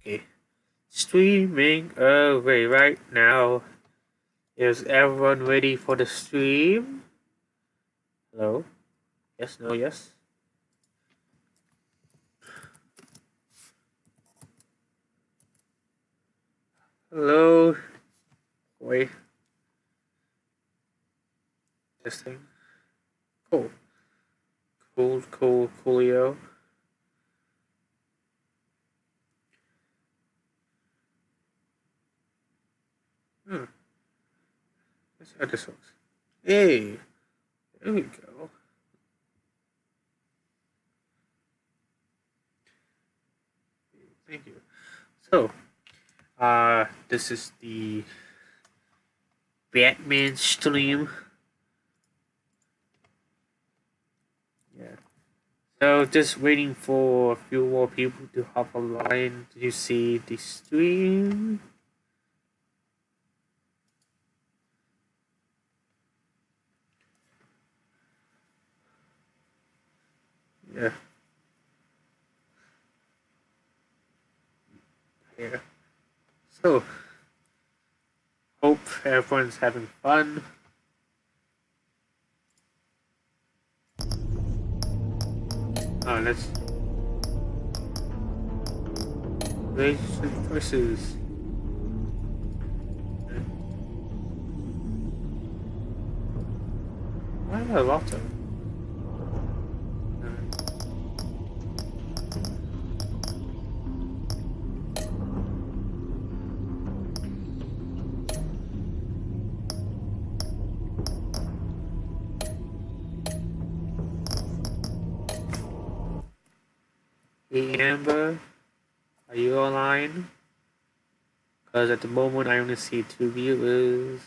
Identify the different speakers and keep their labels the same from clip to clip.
Speaker 1: Okay. Streaming away right now. Is everyone ready for the stream? Hello? Yes, no, yes? Hello? Wait. Testing. Cool. Cool, cool, coolio. Hmm. Let's how this works. Hey! There we go. Thank you. So, uh, this is the Batman stream. Yeah. So, just waiting for a few more people to hop online to you see the stream. Yeah. Yeah. So, hope everyone's having fun. Oh, let's. Relationship choices. Why am I locked up? Hey Amber, are you online? Because at the moment I only see two viewers.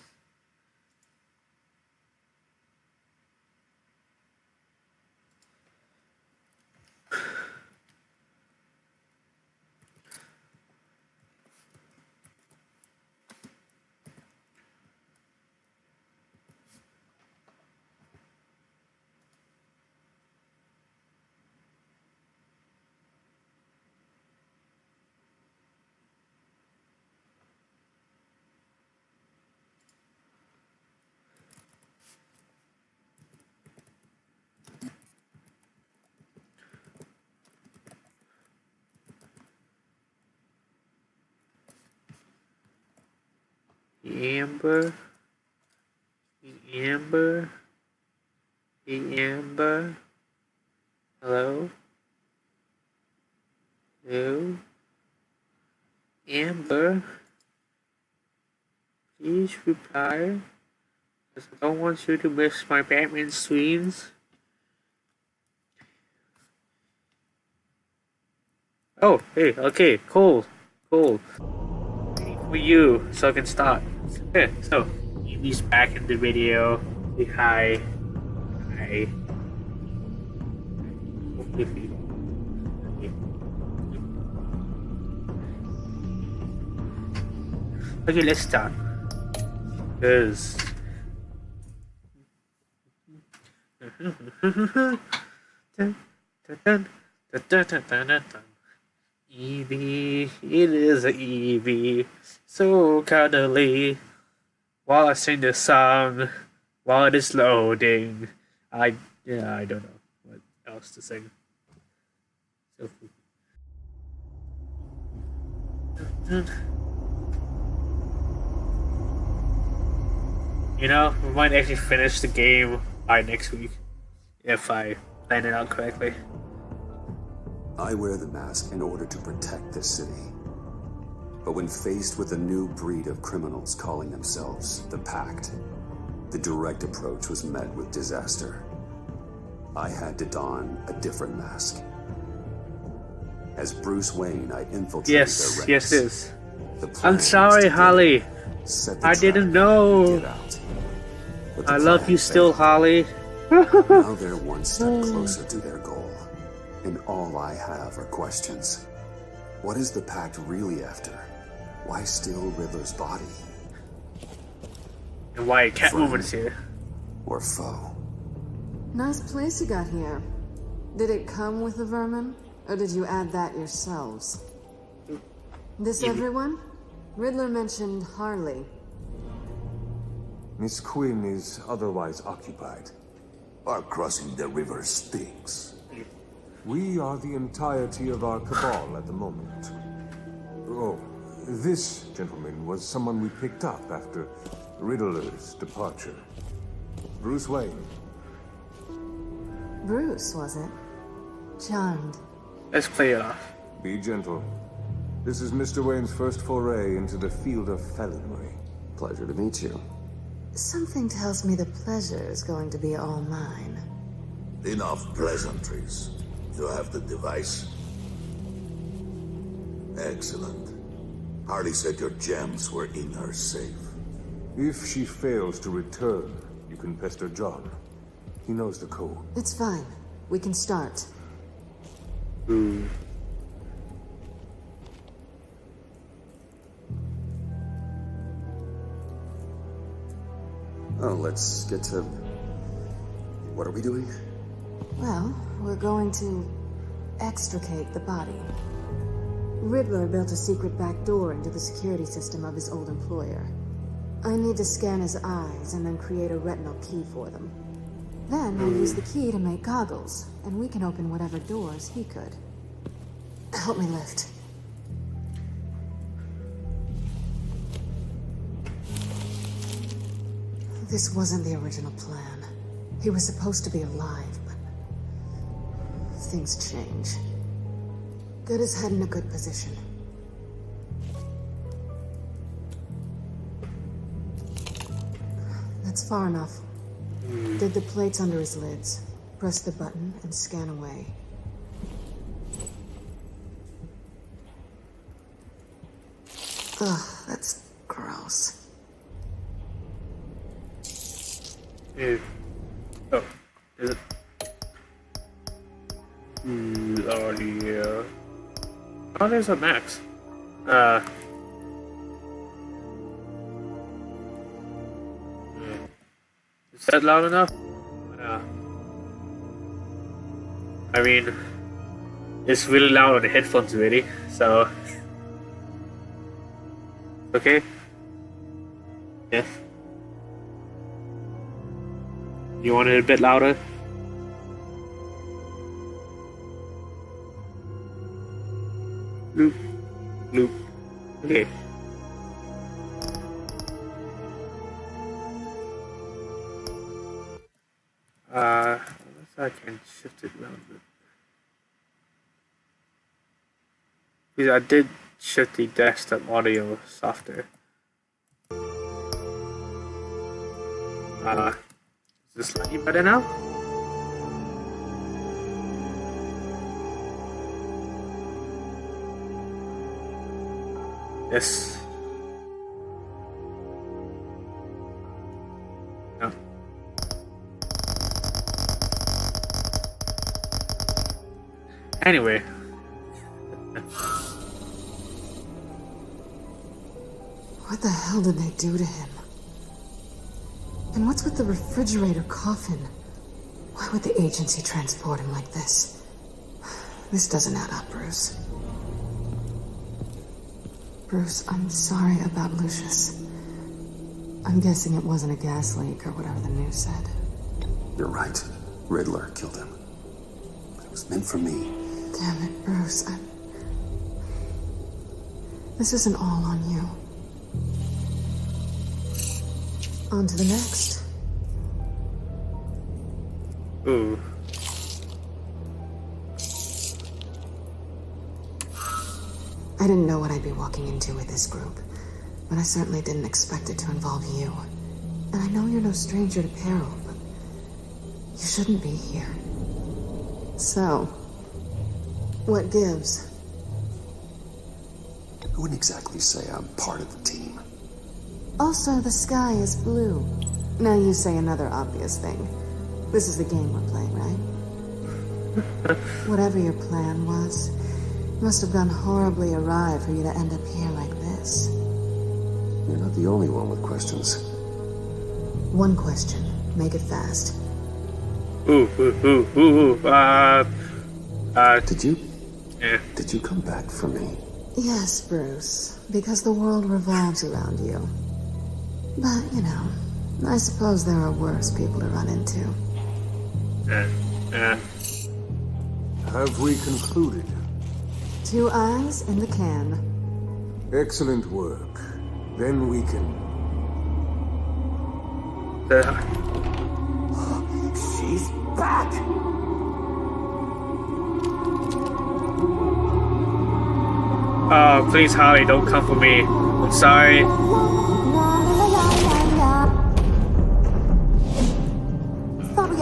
Speaker 1: Amber, Amber, Amber, hello, hello, Amber, please reply, because I don't want you to miss my Batman streams. Oh, hey, okay, cool, cool. Waiting for you so I can start. Okay, so Evie's back in the video. Say hi. Hi. Okay, let's start. Cause Evie, it is Evie, so cuddly. While I sing this song, while it is loading, I yeah I don't know what else to sing. So. You know, we might actually finish the game by next week if I plan it out correctly.
Speaker 2: I wear the mask in order to protect this city. But when faced with a new breed of criminals calling themselves the Pact, the direct approach was met with disaster. I had to don a different mask. As Bruce Wayne, I infiltrated
Speaker 1: Yes,
Speaker 2: their
Speaker 1: yes,
Speaker 2: ranks.
Speaker 1: yes.
Speaker 2: The
Speaker 1: I'm sorry, Holly. I didn't know.
Speaker 2: get out. But the
Speaker 1: I love you still. Holly.
Speaker 2: Now they're one step closer to their goal. And all I have are questions. What is the Pact really after? Why steal Riddler's body?
Speaker 1: And why Catwoman's here?
Speaker 2: Or foe?
Speaker 3: Nice place you got here. Did it come with the vermin? Or did you add that yourselves? This everyone? Riddler mentioned Harley.
Speaker 4: Miss Quinn is otherwise occupied.
Speaker 5: Our crossing the river stinks.
Speaker 4: We are the entirety of our cabal at the moment. Oh, this gentleman was someone we picked up after Riddler's departure. Bruce Wayne.
Speaker 3: Bruce, was it? Charmed.
Speaker 1: Let's play it off.
Speaker 4: Be gentle. This is Mr. Wayne's first foray into the field of felonry.
Speaker 2: Pleasure to meet you.
Speaker 3: Something tells me the pleasure is going to be all mine.
Speaker 5: Enough pleasantries. You have the device? Excellent. Harley said your gems were in her safe.
Speaker 4: If she fails to return, you can pester John. He knows the code.
Speaker 3: It's fine. We can start.
Speaker 1: Ooh.
Speaker 2: Oh, let's get to. What are we doing?
Speaker 3: Well, we're going to extricate the body. Riddler built a secret back door into the security system of his old employer. I need to scan his eyes and then create a retinal key for them. Then I'll use the key to make goggles, and we can open whatever doors he could. Help me lift. This wasn't the original plan. He was supposed to be alive, things change. Get his head in a good position. That's far enough. Dig the plates under his lids. Press the button and scan away. Ugh, that's gross.
Speaker 1: Oh, there's a max. Uh. Is that loud enough? Uh, I mean, it's really loud on the headphones, really. So, okay. Yes. You want it a bit louder? I did shift the desktop audio softer. Uh, is this slightly better now? Yes. No. Anyway.
Speaker 3: Do to him? And what's with the refrigerator coffin? Why would the agency transport him like this? This doesn't add up, Bruce. Bruce, I'm sorry about Lucius. I'm guessing it wasn't a gas leak or whatever the news said.
Speaker 2: You're right. Riddler killed him. But it was meant for me.
Speaker 3: Damn it, Bruce. I'm... This isn't all on you. On to the next.
Speaker 1: Ooh.
Speaker 3: I didn't know what I'd be walking into with this group, but I certainly didn't expect it to involve you. And I know you're no stranger to peril, but you shouldn't be here. So, what gives?
Speaker 2: I wouldn't exactly say I'm part of the team.
Speaker 3: Also, the sky is blue. Now you say another obvious thing. This is the game we're playing, right? Whatever your plan was, it must have gone horribly awry for you to end up here like this.
Speaker 2: You're not the only one with questions.
Speaker 3: One question. Make it fast.
Speaker 1: Ooh, ooh, ooh, ooh, ooh. Uh, uh,
Speaker 2: Did you
Speaker 1: yeah.
Speaker 2: did you come back for me?
Speaker 3: Yes, Bruce, because the world revolves around you. But, you know, I suppose there are worse people to run into.
Speaker 1: Eh, eh.
Speaker 4: Have we concluded?
Speaker 3: Two eyes in the can.
Speaker 4: Excellent work. Then we can...
Speaker 1: The-
Speaker 6: She's back!
Speaker 1: Oh, please, Harley, don't come for me. I'm sorry.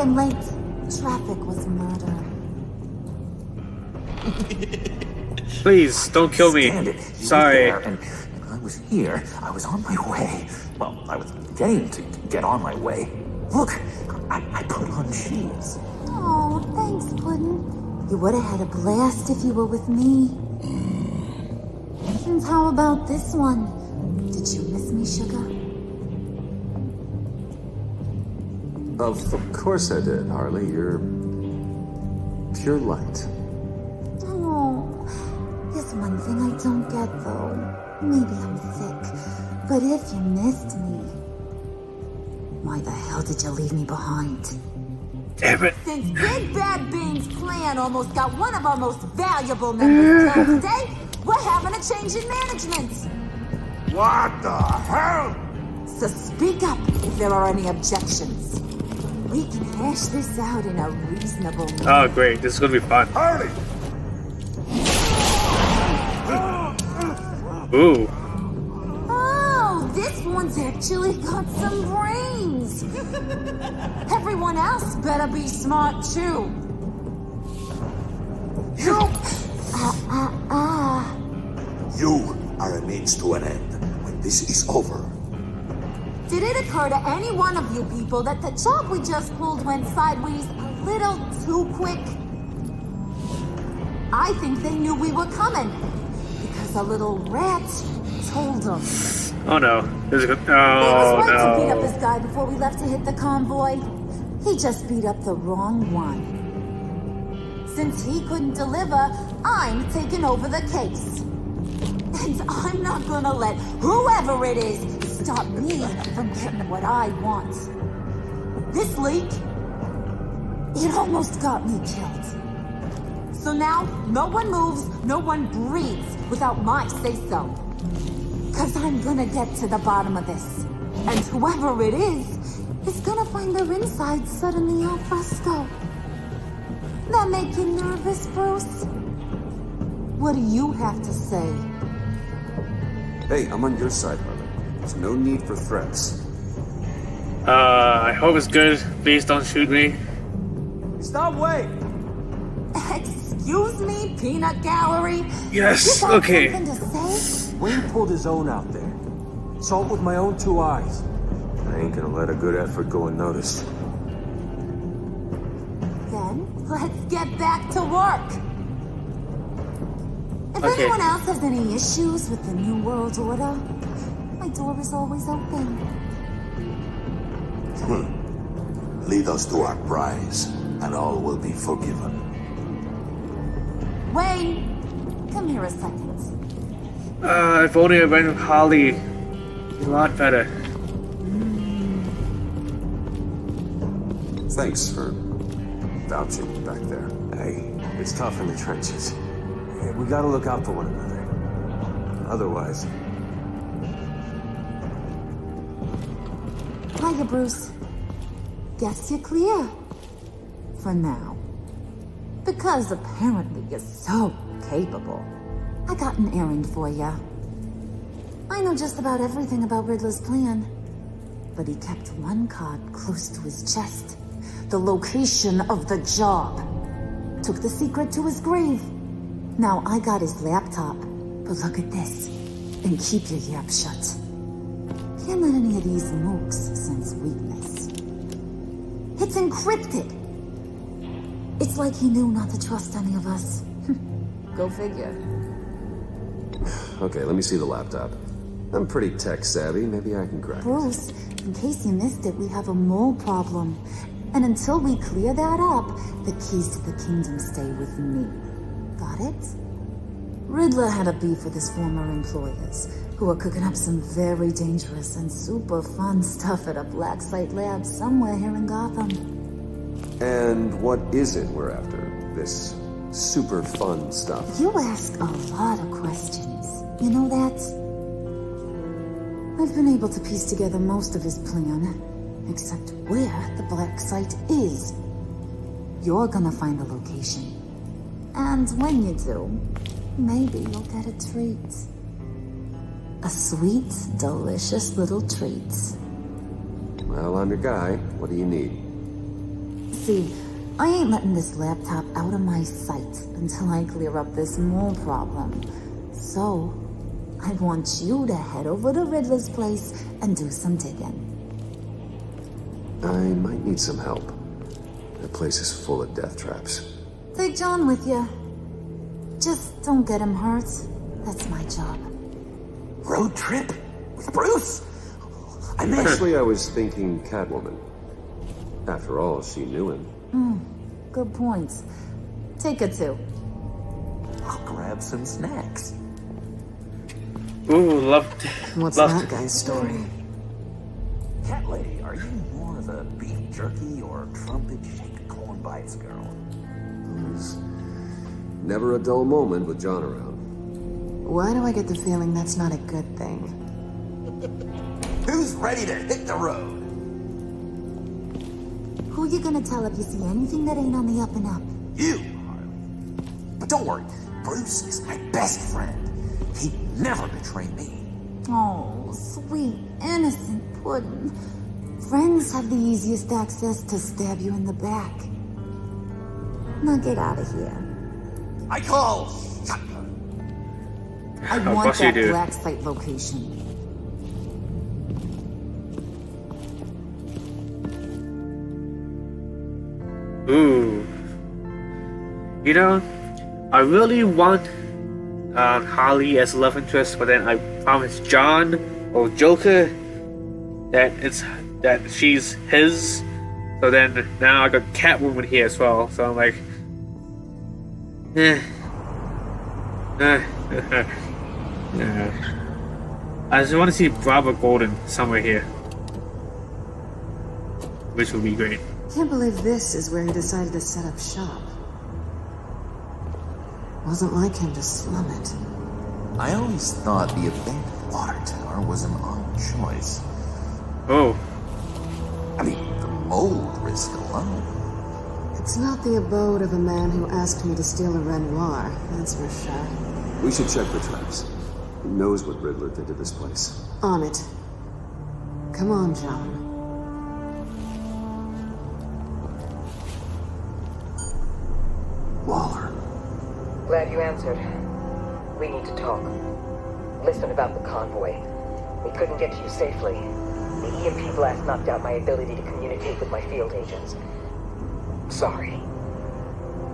Speaker 7: Sorry late. Traffic was murder.
Speaker 1: Please, don't kill me.
Speaker 6: Stand it. You were
Speaker 1: Sorry.
Speaker 6: and, and I was here. I was on my way. Well, I was getting to get on my way. Look, I, I put on shoes.
Speaker 7: Oh, thanks, Puddin'. You would have had a blast if you were with me. Eh. And how about this one? Did you miss me, sugar?
Speaker 2: Of course I did, Harley. You're pure light.
Speaker 7: Oh, there's one thing I don't get though. Maybe I'm sick, but if you missed me, why the hell did you leave me behind?
Speaker 1: Damn it.
Speaker 7: Since Big Bad Bane's plan almost got one of our most valuable members killed today, we're having a change in management.
Speaker 5: What the hell?
Speaker 7: So speak up if there are any objections. We can hash this out in a reasonable manner.
Speaker 1: Oh, great. This is gonna be fun.
Speaker 5: Harley!
Speaker 1: Ooh.
Speaker 7: Oh, this one's actually got some brains. Everyone else better be smart too.
Speaker 5: You!
Speaker 7: Ah, Ah, ah.
Speaker 5: You are a means to an end. When this is over,
Speaker 7: Did it occur to any one of you people that the job we just pulled went sideways a little too quick? I think they knew we were coming because a little rat told them.
Speaker 1: Oh no. This is good.
Speaker 7: He was
Speaker 1: Oh
Speaker 7: right to beat up
Speaker 1: no.
Speaker 7: his guy before we left to hit the convoy. He just beat up the wrong one. Since he couldn't deliver, I'm taking over the case. And I'm not gonna let whoever it is stop me from getting what I want. This leak, it almost got me killed. So now, no one moves, no one breathes without my say-so. Cause I'm gonna get to the bottom of this. And whoever it is, is gonna find their insides suddenly al fresco. That make you nervous, Bruce? What do you have to say?
Speaker 2: Hey, I'm on your side, Harley. There's no need for threats.
Speaker 1: Uh, I hope it's good. Please don't shoot me.
Speaker 4: Stop, wait!
Speaker 7: Excuse me, peanut gallery? You
Speaker 1: Yes.
Speaker 7: got
Speaker 1: Okay.
Speaker 7: something to say?
Speaker 4: Wayne pulled his own out there. Saw it with my own two eyes. I ain't gonna let a good effort go unnoticed.
Speaker 7: Then let's get back to work. If
Speaker 1: Okay.
Speaker 7: anyone else has any issues with the New World Order, my door is always open.
Speaker 5: lead us to our prize, and all will be forgiven.
Speaker 7: Wayne, come here a second.
Speaker 1: Uh, if only I went with Holly. A lot better.
Speaker 2: Thanks for vouching back there.
Speaker 4: Hey, it's tough in the trenches. We gotta look out for one another. Otherwise,
Speaker 7: Bruce. Guess you're clear. For now. Because apparently you're so capable. I got an errand for you. I know just about everything about Riddler's plan. But he kept one card close to his chest. The location of the job. Took the secret to his grave. Now I got his laptop. But look at this. And keep your yap shut. Can't let any of these mooks sense weakness. It's encrypted. It's like he knew not to trust any of us. Go figure.
Speaker 2: Okay, let me see the laptop. I'm pretty tech savvy. Maybe I can crack it.
Speaker 7: Bruce, in case you missed it, we have a mole problem. And until we clear that up, the keys to the kingdom stay with me. Got it? Riddler had a beef with his former employers, who are cooking up some very dangerous and super fun stuff at a black site lab somewhere here in Gotham.
Speaker 2: And what is it we're after? This super fun stuff.
Speaker 7: You ask a lot of questions. You know that? I've been able to piece together most of his plan, except where the black site is. You're gonna find the location. And when you do, maybe you'll get a treat. A sweet, delicious little treat.
Speaker 2: Well, I'm your guy. What do you need?
Speaker 7: See, I ain't letting this laptop out of my sight until I clear up this mole problem. So, I want you to head over to Riddler's place and do some digging.
Speaker 2: I might need some help. That place is full of death traps.
Speaker 7: Take John with you. Just don't get him hurt. That's my job.
Speaker 6: Road trip? With Bruce? I mean,
Speaker 2: Actually, I was thinking Catwoman. After all, she knew him.
Speaker 7: Hmm, good points. Take it too.
Speaker 6: I'll grab some snacks.
Speaker 1: Ooh, love.
Speaker 3: What's
Speaker 1: love
Speaker 3: that guy's story?
Speaker 6: Cat lady, are you more of a beef jerky or trumpet shake corn bites girl?
Speaker 2: There's never a dull moment with John around.
Speaker 3: Why do I get the feeling that's not a good thing?
Speaker 6: Who's ready to hit the road?
Speaker 7: Who you gonna tell if you see anything that ain't on the up and up?
Speaker 6: You, Harley. But don't worry, Bruce is my best friend. He'd never betray me.
Speaker 7: Oh, sweet, innocent puddin'. Friends have the easiest access to stab you in the back. Now get out of here.
Speaker 6: I call.
Speaker 7: I want
Speaker 1: course you
Speaker 7: that
Speaker 1: do.
Speaker 7: black site location.
Speaker 1: Ooh. You know, I really want uh, Harley as love interest, but then I promised John or Joker that it's that she's his. So then now I got Catwoman here as well. So I'm like, eh. Yeah. I just want to see Barbara Gordon somewhere here, which would be great.
Speaker 3: Can't believe this is where he decided to set up shop. Wasn't like him to slum it.
Speaker 6: I always thought the abandoned water tower was an odd choice.
Speaker 1: Oh.
Speaker 6: I mean, the mold risk alone.
Speaker 3: It's not the abode of a man who asked me to steal a Renoir, that's for sure.
Speaker 2: We should check the traps. Who knows what Riddler did to this place?
Speaker 3: On it. Come on, John.
Speaker 2: Waller.
Speaker 8: Glad you answered. We need to talk. Listen about the convoy. We couldn't get to you safely. The EMP blast knocked out my ability to communicate with my field agents. Sorry.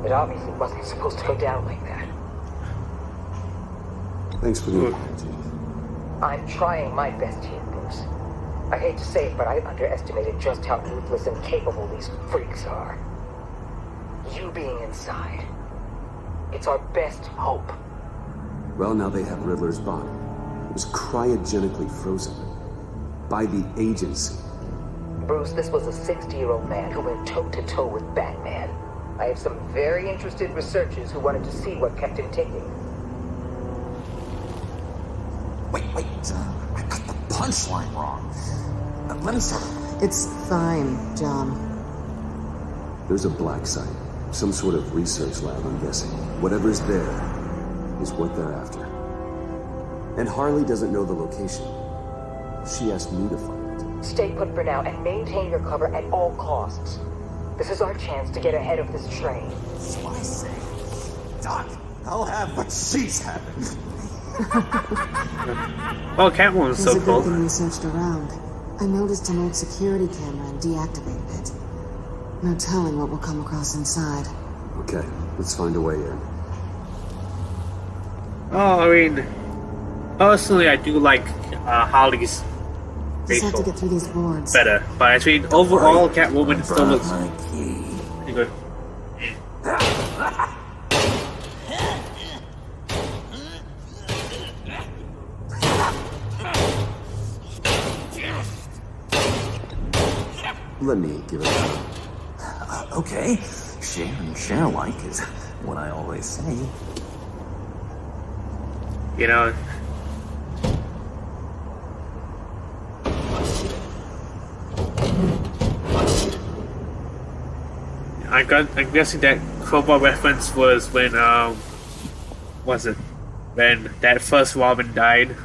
Speaker 8: It obviously wasn't supposed to go down like that.
Speaker 2: Thanks for the apology.
Speaker 8: I'm trying my best here, Bruce. I hate to say it, but I underestimated just how ruthless and capable these freaks are. You being inside. It's our best hope.
Speaker 2: Well, now they have Riddler's body. It was cryogenically frozen. By the agency.
Speaker 8: Bruce, this was a 60-year-old man who went toe-to-toe with Batman. I have some very interested researchers who wanted to see what kept him ticking.
Speaker 6: Wait, wait, uh, I got the punchline wrong. Uh, let me start.
Speaker 3: It's fine, John.
Speaker 2: There's a black site. Some sort of research lab, I'm guessing. Whatever's there is what they're after. And Harley doesn't know the location. She asked me to find it.
Speaker 8: Stay put for now and maintain your cover at all costs. This is our chance to get ahead of this train.
Speaker 6: So I say, Doc, I'll have what she's having.
Speaker 1: Oh, Catwoman's
Speaker 3: It's
Speaker 1: so
Speaker 3: a
Speaker 1: cool.
Speaker 3: good thing we searched around. I noticed an old security camera and deactivated it. No telling what we'll come across inside.
Speaker 2: Okay, let's find a way in.
Speaker 1: Oh, I mean, personally, I do like uh, Harley's
Speaker 3: Just have to get through these boards.
Speaker 1: better, but I mean, overall, Catwoman still looks
Speaker 6: my key.
Speaker 1: pretty good.
Speaker 2: Let me give it a go.
Speaker 6: Uh, okay, share and share alike is what I always say.
Speaker 1: You know. I got. I'm guessing that crowbar reference was when um, was it when that first Robin died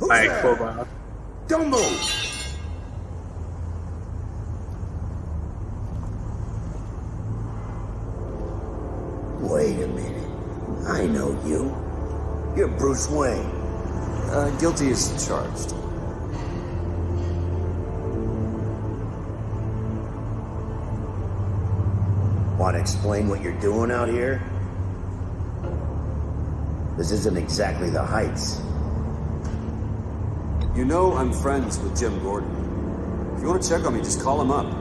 Speaker 5: Who's
Speaker 1: by crowbar.
Speaker 5: Don't move! You're Bruce Wayne.
Speaker 2: Uh, guilty as charged.
Speaker 9: Want to explain what you're doing out here? This isn't exactly the Heights.
Speaker 2: You know I'm friends with Jim Gordon. If you want to check on me, just call him up.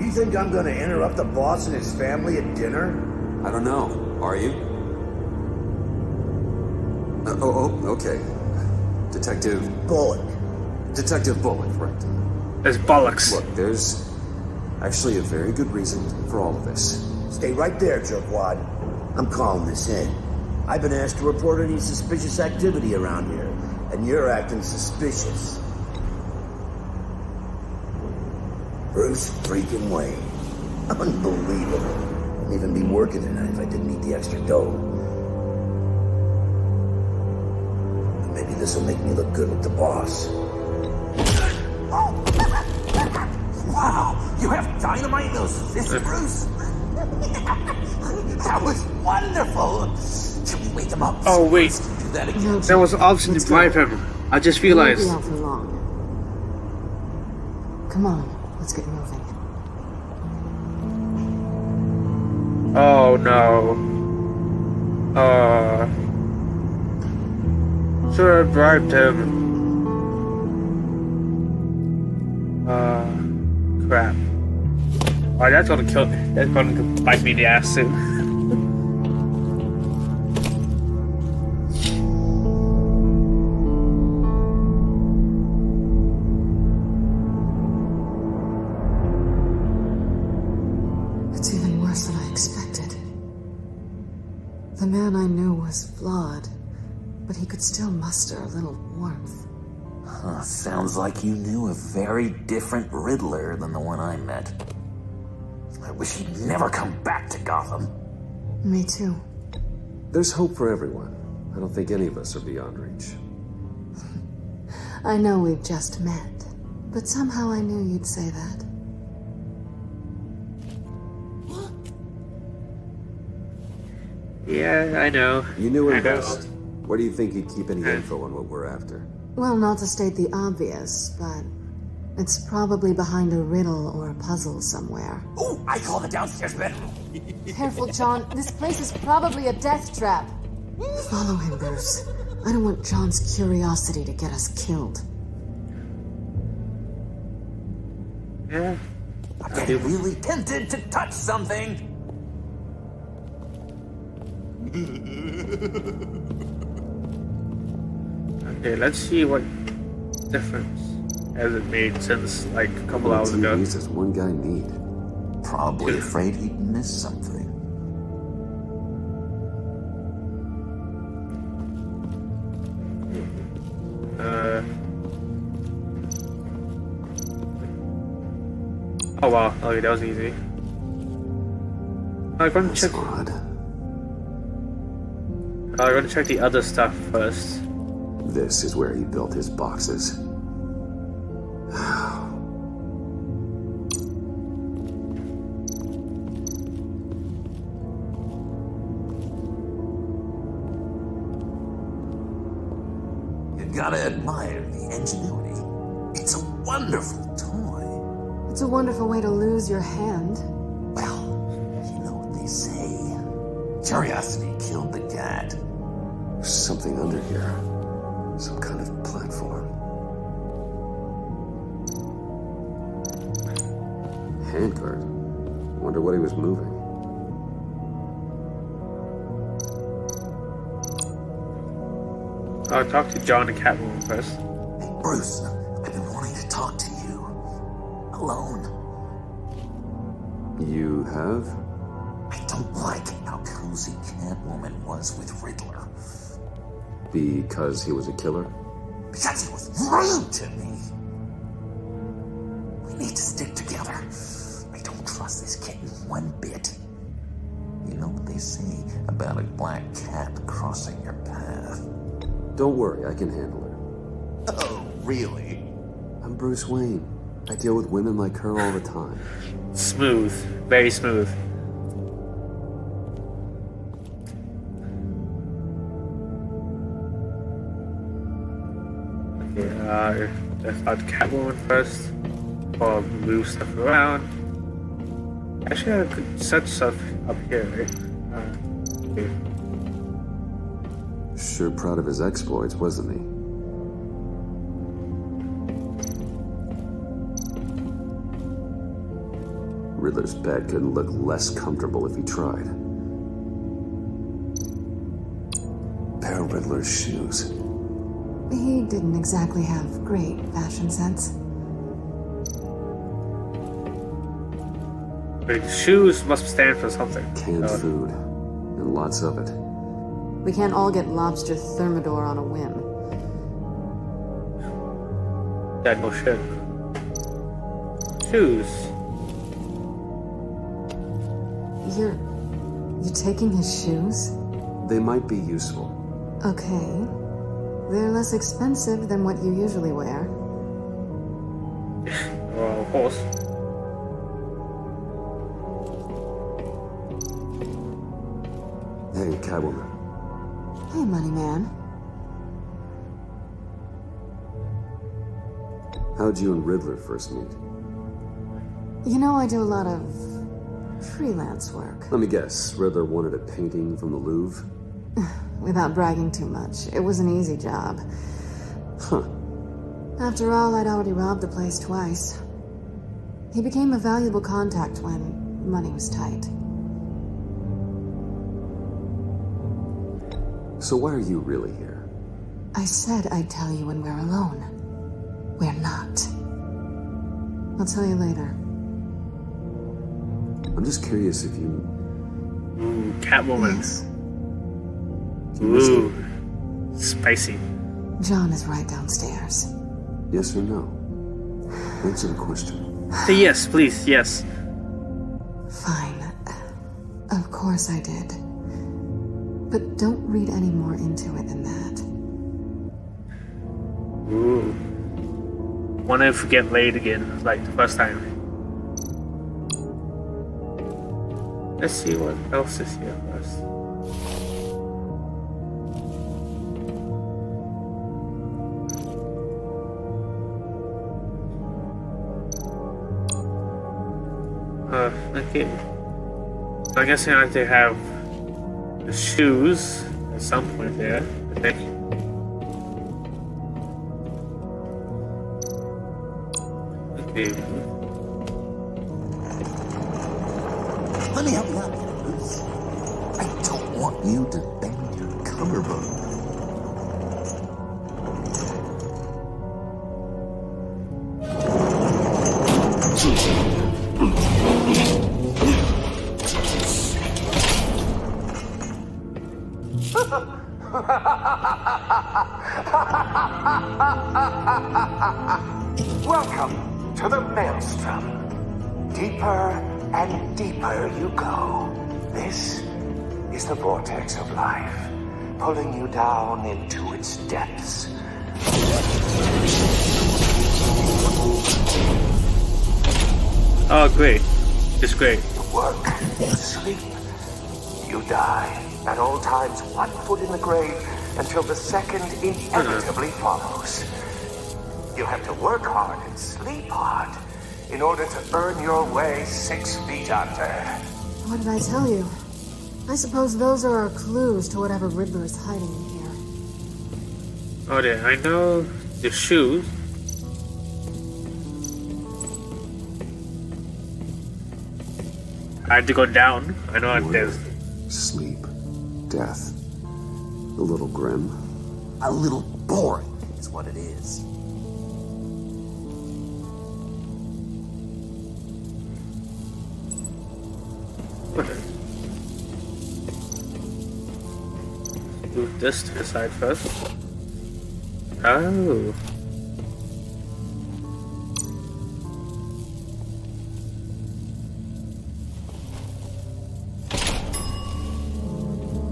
Speaker 9: You think I'm gonna interrupt the boss and his family at dinner?
Speaker 2: I don't know. Are you? Uh, oh, oh, okay. Detective.
Speaker 9: Bullock.
Speaker 2: Detective Bullock, right.
Speaker 1: There's bollocks.
Speaker 2: Look, there's actually a very good reason for all of this.
Speaker 9: Stay right there, jerkwad. I'm calling this in. I've been asked to report any suspicious activity around here, and you're acting suspicious. Bruce freaking Wayne. Unbelievable. Wouldn't even be working tonight if I didn't need the extra dough. This will make me look good with the boss.
Speaker 6: Wow, you have dynamite in those fists, Bruce. that was wonderful. Should we wake him up?
Speaker 1: Oh wait,
Speaker 6: Do that again.
Speaker 3: No,
Speaker 1: there was an option to bribe him. I just
Speaker 3: we won't
Speaker 1: realized.
Speaker 3: be out for long. Come on, let's get moving.
Speaker 1: Oh no. Uh. Should have bribed him. Uh. Crap. Oh, that's gonna kill. That's gonna bite me in the ass soon.
Speaker 6: Like you knew a very different Riddler than the one I met. I wish he'd never come back to Gotham.
Speaker 3: Me too.
Speaker 2: There's hope for everyone. I don't think any of us are beyond reach.
Speaker 3: I know we've just met, but somehow I knew you'd say that.
Speaker 1: Yeah, I know.
Speaker 2: You knew
Speaker 1: I
Speaker 2: him best. Where do you think he'd keep any info on what we're after?
Speaker 3: Well, not to state the obvious, but it's probably behind a riddle or a puzzle somewhere.
Speaker 6: Oh, I call the downstairs bedroom.
Speaker 3: Careful, John. This place is probably a death trap. Follow him, Bruce. I don't want John's curiosity to get us killed.
Speaker 1: Yeah.
Speaker 6: I'm getting really tempted to touch something.
Speaker 1: Okay, let's see what difference has it made since like a couple hours
Speaker 2: What
Speaker 1: ago.
Speaker 2: TVs does one guy need?
Speaker 6: Probably afraid he'd miss something.
Speaker 1: Uh. Oh wow, okay, that was easy. I'm
Speaker 2: That's
Speaker 1: check.
Speaker 2: odd.
Speaker 1: I'm going to check the other stuff first.
Speaker 2: This is where he built his boxes.
Speaker 6: You gotta admire the ingenuity. It's a wonderful toy.
Speaker 3: It's a wonderful way to lose your hand.
Speaker 6: Well, you know what they say. Curiosity killed the cat.
Speaker 2: There's something under here. Some kind of platform. Handcart. Wonder what he was moving.
Speaker 1: I'll talk to John and Catwoman first.
Speaker 6: Hey, Bruce,
Speaker 2: Because he was a killer?
Speaker 6: Because he was rude to me. We need to stick together. I don't trust this kitten one bit. You know what they say about a black cat crossing your path?
Speaker 2: Don't worry, I can handle her.
Speaker 6: Oh, really?
Speaker 2: I'm Bruce Wayne. I deal with women like her all the time.
Speaker 1: Smooth. Very smooth. Uh, let's start Catwoman first. Or move stuff around. Actually, I could set stuff up here? Uh.
Speaker 2: Sure proud of his exploits, wasn't he? Riddler's bed couldn't look less comfortable if he tried. Pair of Riddler's shoes.
Speaker 3: He didn't exactly have great fashion sense.
Speaker 1: Wait, shoes must stand for something.
Speaker 2: Canned
Speaker 1: Uh,
Speaker 2: food. And lots of it.
Speaker 3: We can't all get lobster thermidor on a whim.
Speaker 1: Yeah, no shit. Shoes.
Speaker 3: You're. You're taking his shoes?
Speaker 2: They might be useful.
Speaker 3: Okay. They're less expensive than what you usually wear.
Speaker 1: Well, of course.
Speaker 2: Hey, Catwoman.
Speaker 3: Hey, money man.
Speaker 2: How'd you and Riddler first meet?
Speaker 3: You know, I do a lot of freelance work.
Speaker 2: Let me guess. Riddler wanted a painting from the Louvre?
Speaker 3: Without bragging too much, it was an easy job.
Speaker 2: Huh.
Speaker 3: After all, I'd already robbed the place twice. He became a valuable contact when money was tight.
Speaker 2: So why are you really here?
Speaker 3: I said I'd tell you when we're alone. We're not. I'll tell you later.
Speaker 2: I'm just curious if you...
Speaker 1: Ooh, Catwoman.
Speaker 3: Yes,
Speaker 2: Can you listen?
Speaker 1: Ooh, spicy.
Speaker 3: John is right downstairs.
Speaker 2: Yes or no? Answer the question.
Speaker 1: Say yes, please, yes.
Speaker 3: Fine. Of course I did. But don't read any more into it than that.
Speaker 1: Ooh. Wanna forget laid again, like the first time. Let's see what else is here first. I guess I have to have the shoes at some point there. Okay.
Speaker 6: Let me help you out there, Bruce. I don't want you to bend your collarbone.
Speaker 10: Welcome pulling you down into its depths.
Speaker 1: Oh, great. It's great.
Speaker 10: You work, you sleep, you die. At all times, one foot in the grave until the second inevitably uh-huh. follows. You have to work hard and sleep hard in order to earn your way six feet under.
Speaker 3: What did I tell you? I suppose those are our clues to whatever Riddler is hiding in here.
Speaker 1: Oh, there. I know the shoes. I had to go down. I know
Speaker 2: Work,
Speaker 1: there's.
Speaker 2: sleep, death. A little grim.
Speaker 6: A little boring is what it is.
Speaker 1: This to the side first. Oh.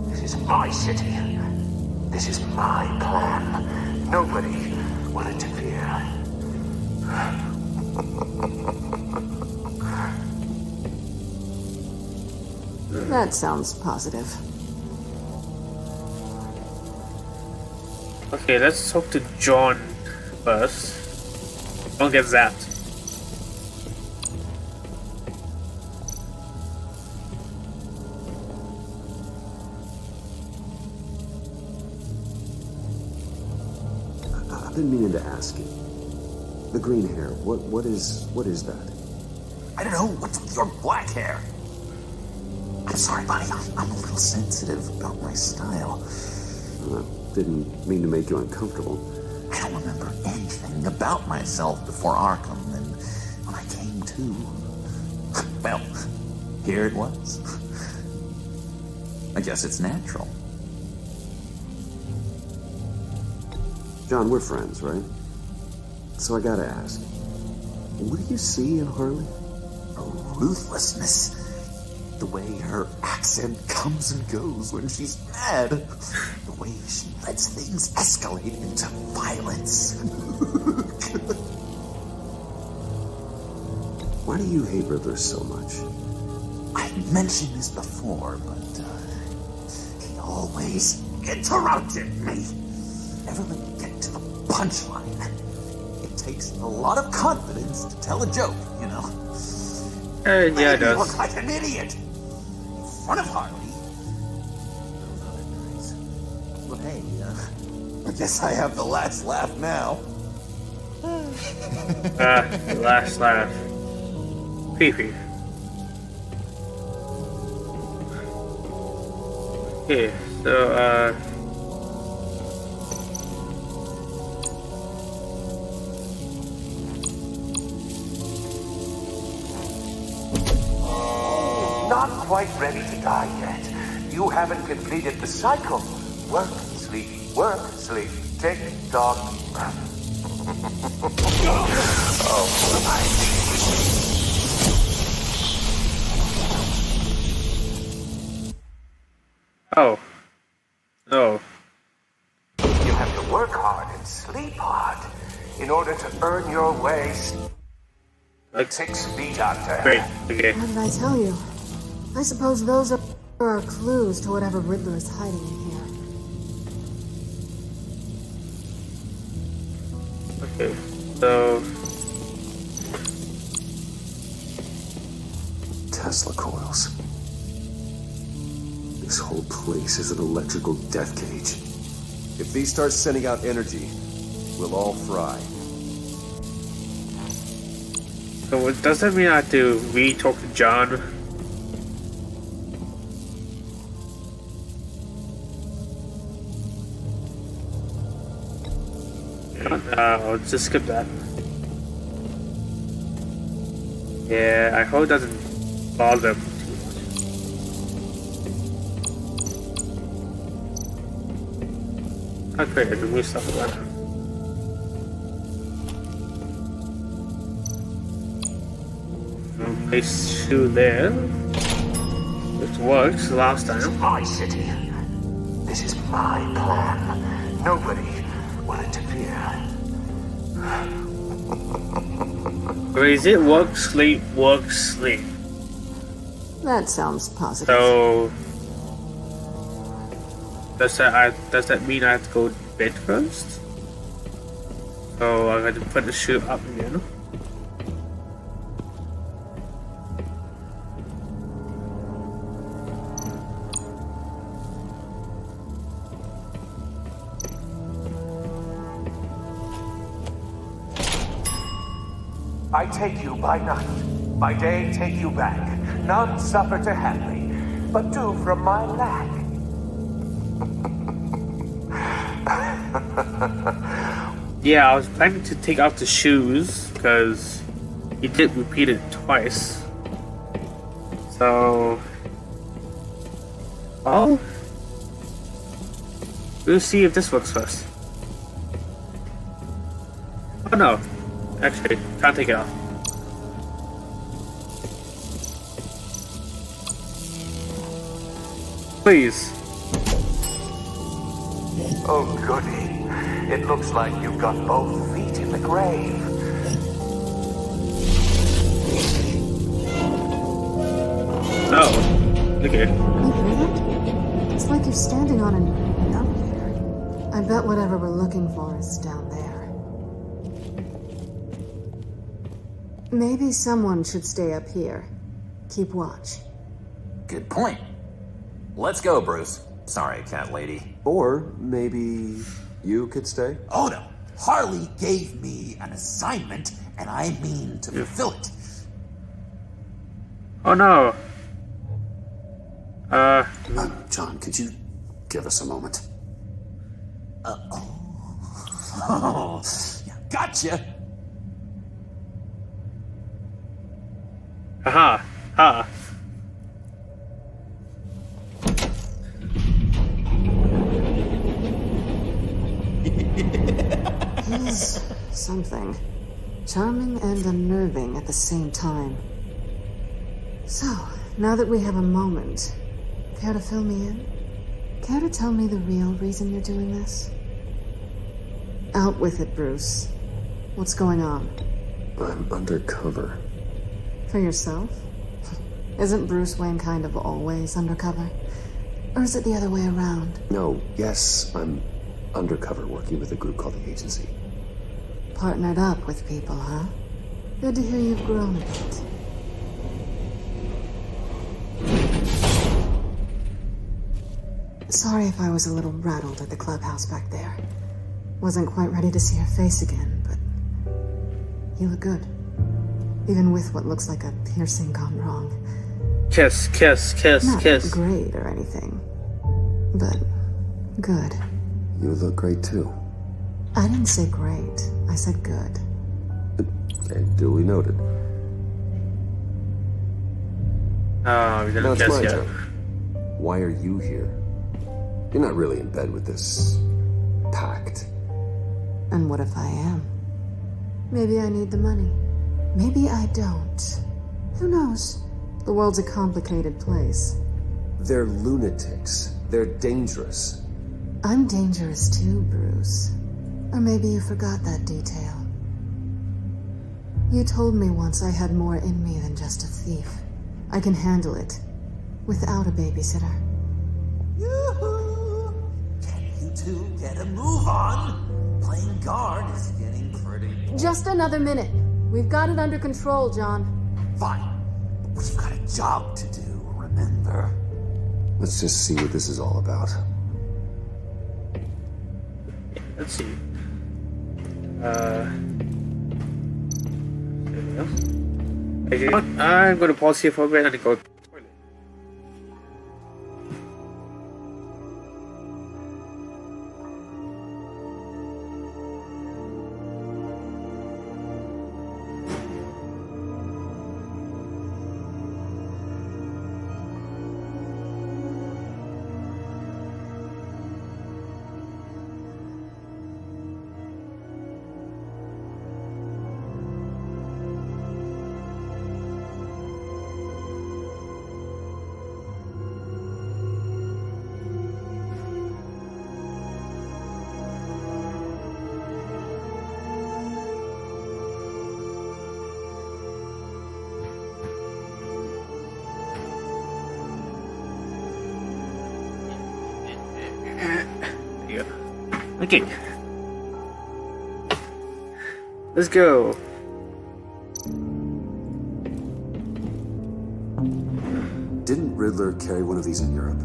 Speaker 10: This is my city. This is my plan. Nobody will interfere.
Speaker 3: That sounds positive.
Speaker 1: Okay, let's talk to John first. Don't get zapped.
Speaker 2: I- I've been meaning to ask you. The green hair, what what is what is that?
Speaker 6: I don't know what's with your black hair. I'm sorry, buddy. I'm, I'm a little sensitive about my style.
Speaker 2: I didn't mean to make you uncomfortable.
Speaker 6: I don't remember anything about myself before Arkham, and when I came to, well, here it was. I guess it's natural.
Speaker 2: John, we're friends, right? So I gotta ask. What do you see in Harley?
Speaker 6: A ruthlessness. The way her accent comes and goes when she's mad. The way she lets things escalate into violence.
Speaker 2: Why do you hate Riddler so much?
Speaker 6: I mentioned this before, but uh, he always interrupted me. Never let me get to the punchline. It takes a lot of confidence to tell a joke, you know.
Speaker 1: Uh, yeah, it does.
Speaker 6: look like an idiot front of Harley. Well, hey, uh, I guess I have the last laugh now.
Speaker 1: Ah, last laugh. Pee pee. Okay, so, uh...
Speaker 10: quite ready to die yet. You haven't completed the cycle. Work, sleep, work, sleep. Tick tock. oh, my.
Speaker 1: Oh. Oh.
Speaker 10: You have to work hard and sleep hard in order to earn your way six feet under.
Speaker 1: Great, okay.
Speaker 3: What did I tell you? I suppose those are are clues to whatever Riddler is hiding in here.
Speaker 1: Okay, so...
Speaker 2: Tesla coils. This whole place is an electrical death cage.
Speaker 11: If these start sending out energy, we'll all fry.
Speaker 1: So what- does that mean I have to re-talk to John? Just skip that. Yeah, I hope it doesn't bother them too much. Great, I can move stuff around. Place two there. It worked last time.
Speaker 10: My city. This is my plan. Nobody
Speaker 1: Raise it, work, sleep, work, sleep.
Speaker 3: That sounds positive.
Speaker 1: So does that I, does that mean I have to go to bed first? So I got to put the shoe up again.
Speaker 10: Take you by night, by day take you back. None suffer to have me, but do from my lack.
Speaker 1: Yeah, I was planning to take off the shoes because he did repeat it twice. So, well, We'll see if this works first. Oh no. Actually, can't take it off. Please.
Speaker 10: Oh, goody. It looks like you've got both feet in the grave.
Speaker 1: Oh, no. Okay.
Speaker 3: You hear that? It's like you're standing on an elevator. I bet whatever we're looking for is down there. Maybe someone should stay up here. Keep watch.
Speaker 6: Good point. Let's go, Bruce. Sorry, cat lady.
Speaker 11: Or maybe you could stay?
Speaker 6: Oh no. Harley gave me an assignment, and I mean to fulfill it.
Speaker 1: Oh no. Uh,
Speaker 2: Uh, John, could you give us a moment?
Speaker 6: Uh oh, yeah, gotcha.
Speaker 1: aha. Ha.
Speaker 3: He's something. Charming and unnerving at the same time. So, now that we have a moment, care to fill me in? Care to tell me the real reason you're doing this? Out with it, Bruce. What's going on?
Speaker 2: I'm undercover.
Speaker 3: For yourself? Isn't Bruce Wayne kind of always undercover? Or is it the other way around?
Speaker 2: No, yes, I'm undercover working with a group called the Agency.
Speaker 3: Partnered up with people, huh? Good to hear you've grown a bit. Sorry if I was a little rattled at the clubhouse back there. Wasn't quite ready to see your face again, but you look good. Even with what looks like a piercing gone wrong.
Speaker 1: Kiss, kiss, kiss,
Speaker 3: Not
Speaker 1: kiss.
Speaker 3: great or anything, but good.
Speaker 2: You look great too.
Speaker 3: I didn't say great. I said good.
Speaker 2: Okay, duly noted.
Speaker 1: Oh, we didn't
Speaker 2: it's
Speaker 1: kiss
Speaker 2: my
Speaker 1: yet.
Speaker 2: turn. Why are you here? You're not really in bed with this pact.
Speaker 3: And what if I am? Maybe I need the money. Maybe I don't. Who knows? The world's a complicated place.
Speaker 2: They're lunatics. They're dangerous.
Speaker 3: I'm dangerous too, Bruce. Or maybe you forgot that detail. You told me once I had more in me than just a thief. I can handle it. Without a babysitter.
Speaker 6: Yoo-hoo! Can you two get a move on? Playing guard is getting pretty.
Speaker 3: Just another minute. We've got it under control, John.
Speaker 6: Fine. But we've got a job to do, remember?
Speaker 2: Let's just see what this is all about.
Speaker 1: Let's see. Uh. I'm gonna pause here for a minute and go. Let's go.
Speaker 2: Didn't Riddler carry one of these in Europe?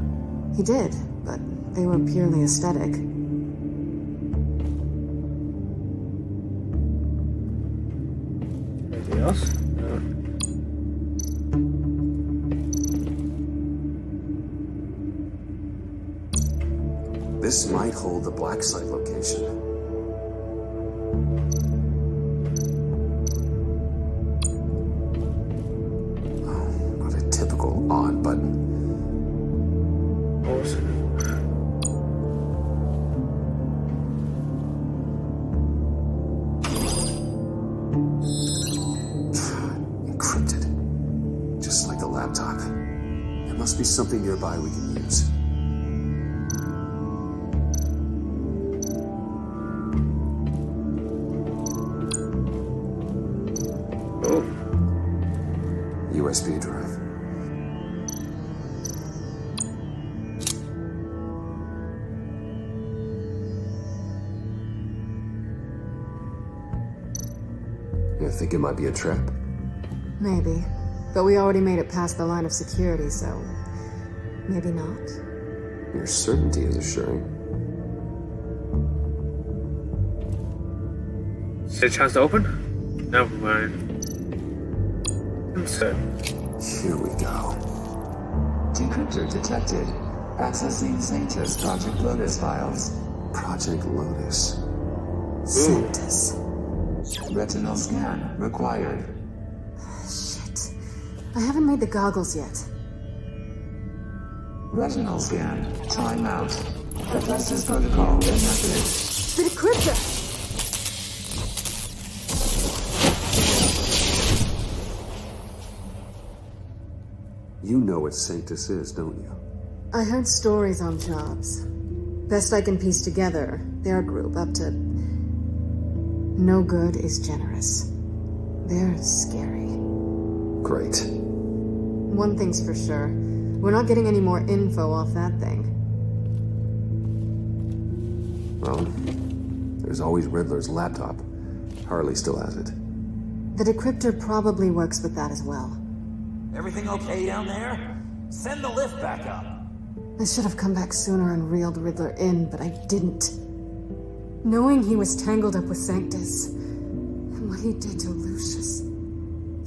Speaker 3: He did, but they were purely aesthetic.
Speaker 1: Anything else? No.
Speaker 2: This might hold the black site location. Might be a trap?
Speaker 3: Maybe. But we already made it past the line of security, so maybe not.
Speaker 2: Your certainty is assuring.
Speaker 1: Is there a chance to open? Never mind. So,
Speaker 2: Here we go.
Speaker 12: Decryptor detected. Accessing Sanctus Project Lotus files.
Speaker 2: Project Lotus.
Speaker 3: Sanctus.
Speaker 12: Retinal scan required.
Speaker 3: Shit. I haven't made the goggles yet.
Speaker 12: Retinal scan. Timeout. Addresses protocol and method.
Speaker 3: The decryptor!
Speaker 2: You know what Sanctus is, don't you?
Speaker 3: I heard stories on jobs. Best I can piece together, their group up to. No good is generous. They're scary.
Speaker 2: Great.
Speaker 3: One thing's for sure we're not getting any more info off that thing.
Speaker 2: Well, there's always Riddler's laptop. Harley still has it.
Speaker 3: The decryptor probably works with that as well.
Speaker 6: Everything okay down there? Send the lift back up.
Speaker 3: I should have come back sooner and reeled Riddler in, but I didn't. Knowing he was tangled up with Sanctus, and what he did to Lucius.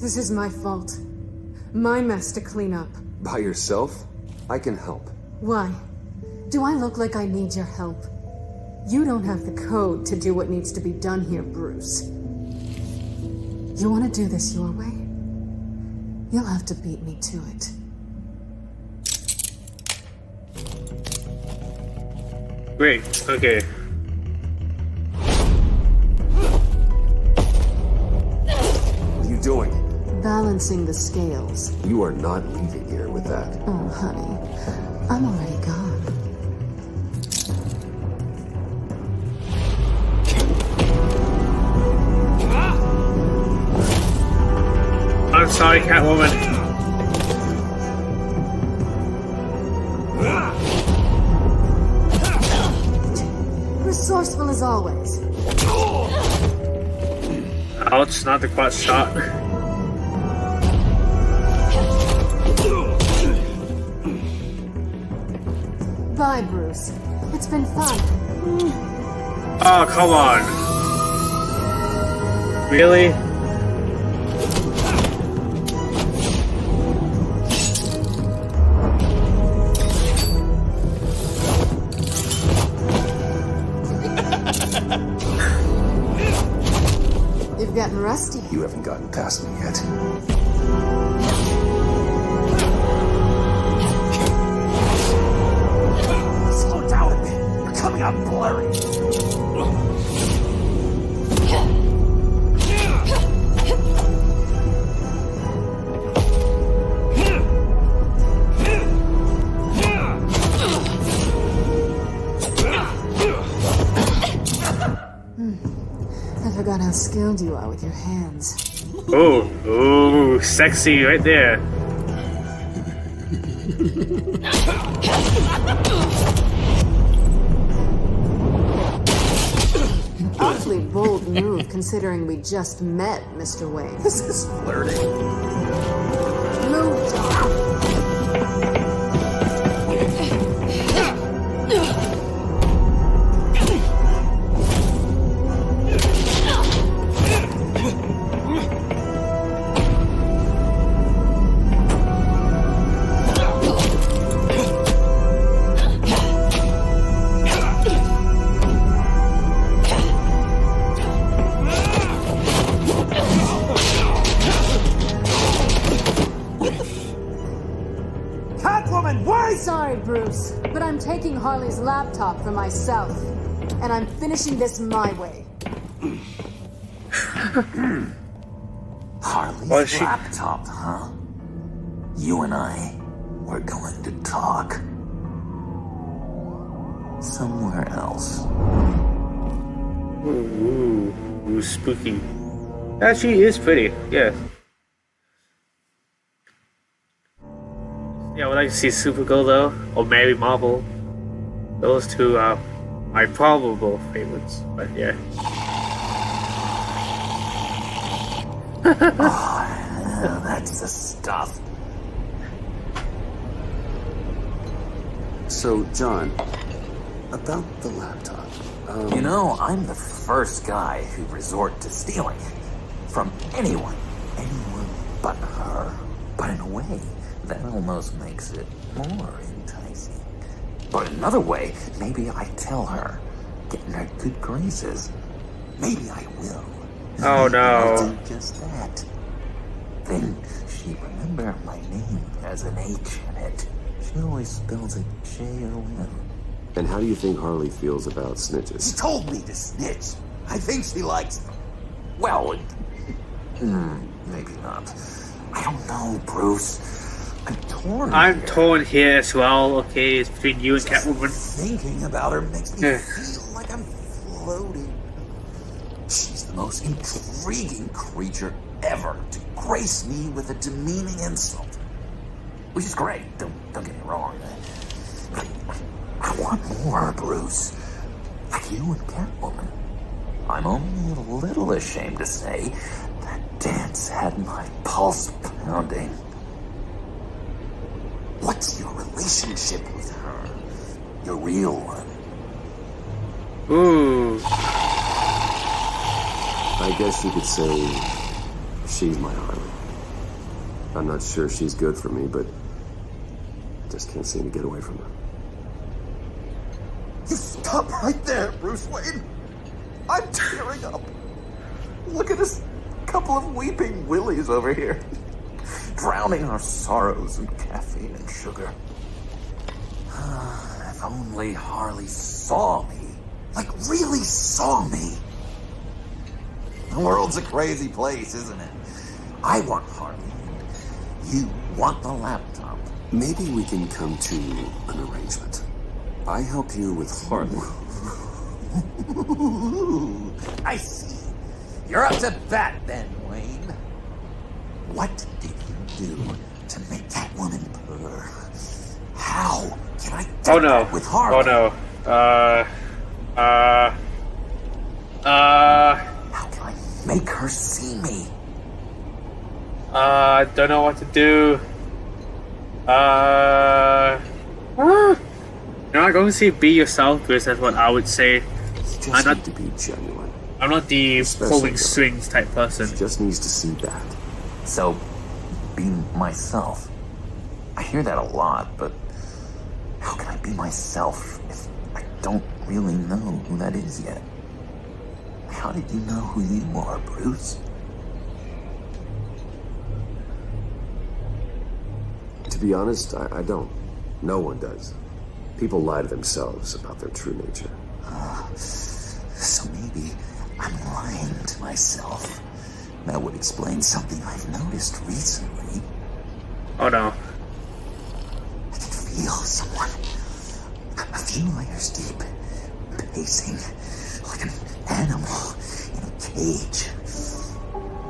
Speaker 3: This is my fault. My mess to clean up.
Speaker 2: By yourself? I can help.
Speaker 3: Why? Do I look like I need your help? You don't have the code to do what needs to be done here, Bruce. You want to do this your way? You'll have to beat me to it.
Speaker 1: great. Okay.
Speaker 3: Balancing the scales.
Speaker 2: You are not leaving here with that.
Speaker 3: Oh, honey. I'm already gone.
Speaker 1: I'm sorry, Catwoman.
Speaker 3: Resourceful as always.
Speaker 1: Ouch, not the quad shot.
Speaker 3: Bye, Bruce. It's been fun.
Speaker 1: Oh, come on. Really?
Speaker 3: You've gotten rusty.
Speaker 2: You haven't gotten past me yet.
Speaker 3: Skilled you are with your hands.
Speaker 1: Oh, oh, sexy right there.
Speaker 3: Awfully bold move considering we just met, Mr. Wayne.
Speaker 6: This is flirting.
Speaker 3: Finishing this my way.
Speaker 6: Harley's
Speaker 1: Was she-
Speaker 6: laptop, huh? You and I, We're going to talk. Somewhere else.
Speaker 1: Ooh, ooh, ooh, spooky. Actually, is pretty. Yeah. Yeah, I would like to see Supergirl though, or Mary Marvel. Those two are my probable favorites. But yeah.
Speaker 6: oh, that's the stuff.
Speaker 2: So, John, about the laptop. Um,
Speaker 6: you know, I'm the first guy who resort to stealing from anyone, anyone but her. But in a way, that almost makes it more enticing. But another way, maybe I tell her, get in her good graces. Maybe I will.
Speaker 1: Oh no.
Speaker 6: I'll do just that. Then she remember my name has an H in it. She always spells it J-O-N.
Speaker 2: And how do you think Harley feels about snitches?
Speaker 6: She told me to snitch. I think she likes them. Well, hmm, maybe not. I don't know, Bruce. I'm torn.
Speaker 1: I'm
Speaker 6: here.
Speaker 1: torn here as well. Okay, it's between you and Catwoman.
Speaker 6: Thinking about her makes me
Speaker 1: Yeah.
Speaker 6: feel like I'm floating. She's the most intriguing creature ever to grace me with a demeaning insult. Which is great, don't, don't get me wrong. But I want more, Bruce. Like you and Catwoman. I'm only a little ashamed to say that dance had my pulse pounding. What's your relationship with her? Your real one?
Speaker 1: Ooh.
Speaker 2: I guess you could say she's my Harley. I'm not sure she's good for me, but I just can't seem to get away from her.
Speaker 6: You stop right there, Bruce Wayne. I'm tearing up. Look at this couple of weeping willies over here, drowning our sorrows in caffeine and sugar. if only Harley saw me, like really saw me. The world's a crazy place, isn't it? I want Harley, you want the laptop.
Speaker 2: Maybe we can come to an arrangement. I help you with Harley.
Speaker 6: I see. You're up to bat then, Wayne. What did you do to make that woman purr? How can I get
Speaker 1: Oh no.
Speaker 6: with?
Speaker 1: Oh no. Uh. Uh. Uh.
Speaker 6: How can I make her see me?
Speaker 1: Uh. Don't know what to do. Uh. You're not going to say be yourself, because that's what I would say.
Speaker 2: Just
Speaker 1: I'm not.
Speaker 2: to be genuine.
Speaker 1: I'm not the
Speaker 2: Especially
Speaker 1: pulling strings type person.
Speaker 2: She just needs to see that.
Speaker 6: So, be myself. I hear that a lot, but how can I be myself if I don't really know who that is yet? How did you know who you are, Bruce?
Speaker 2: To be honest, I, I don't. No one does. People lie to themselves about their true nature.
Speaker 6: Uh, so maybe I'm lying to myself. That would explain something I've noticed recently.
Speaker 1: Oh no.
Speaker 6: I can feel someone a few layers deep, pacing like an animal in a cage.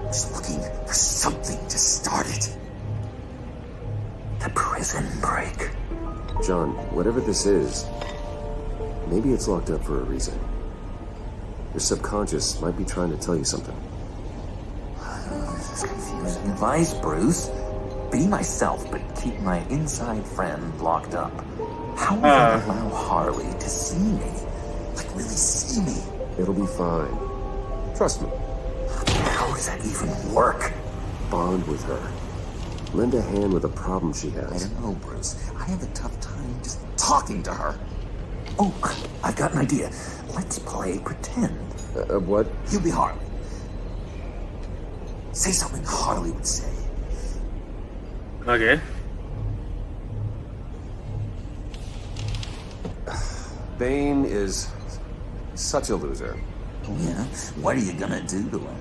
Speaker 6: Just looking for something to start it. The prison break.
Speaker 2: John, whatever this is, maybe it's locked up for a reason. Your subconscious might be trying to tell you something.
Speaker 6: Advice, Bruce. Be myself, but keep my inside friend locked up. How will I
Speaker 1: Uh.
Speaker 6: allow Harley to see me? Like, really see me?
Speaker 2: It'll be fine. Trust me.
Speaker 6: How does that even work?
Speaker 2: Bond with her. Lend a hand with a problem she has.
Speaker 6: I don't know, Bruce. I have a tough time just talking to her. Oh, I've got an idea. Let's play pretend.
Speaker 2: Uh, uh, what?
Speaker 6: You be Harley. Say something Harley would say.
Speaker 1: Okay.
Speaker 2: Bane is such a loser.
Speaker 6: Oh, yeah? What are you gonna do to him?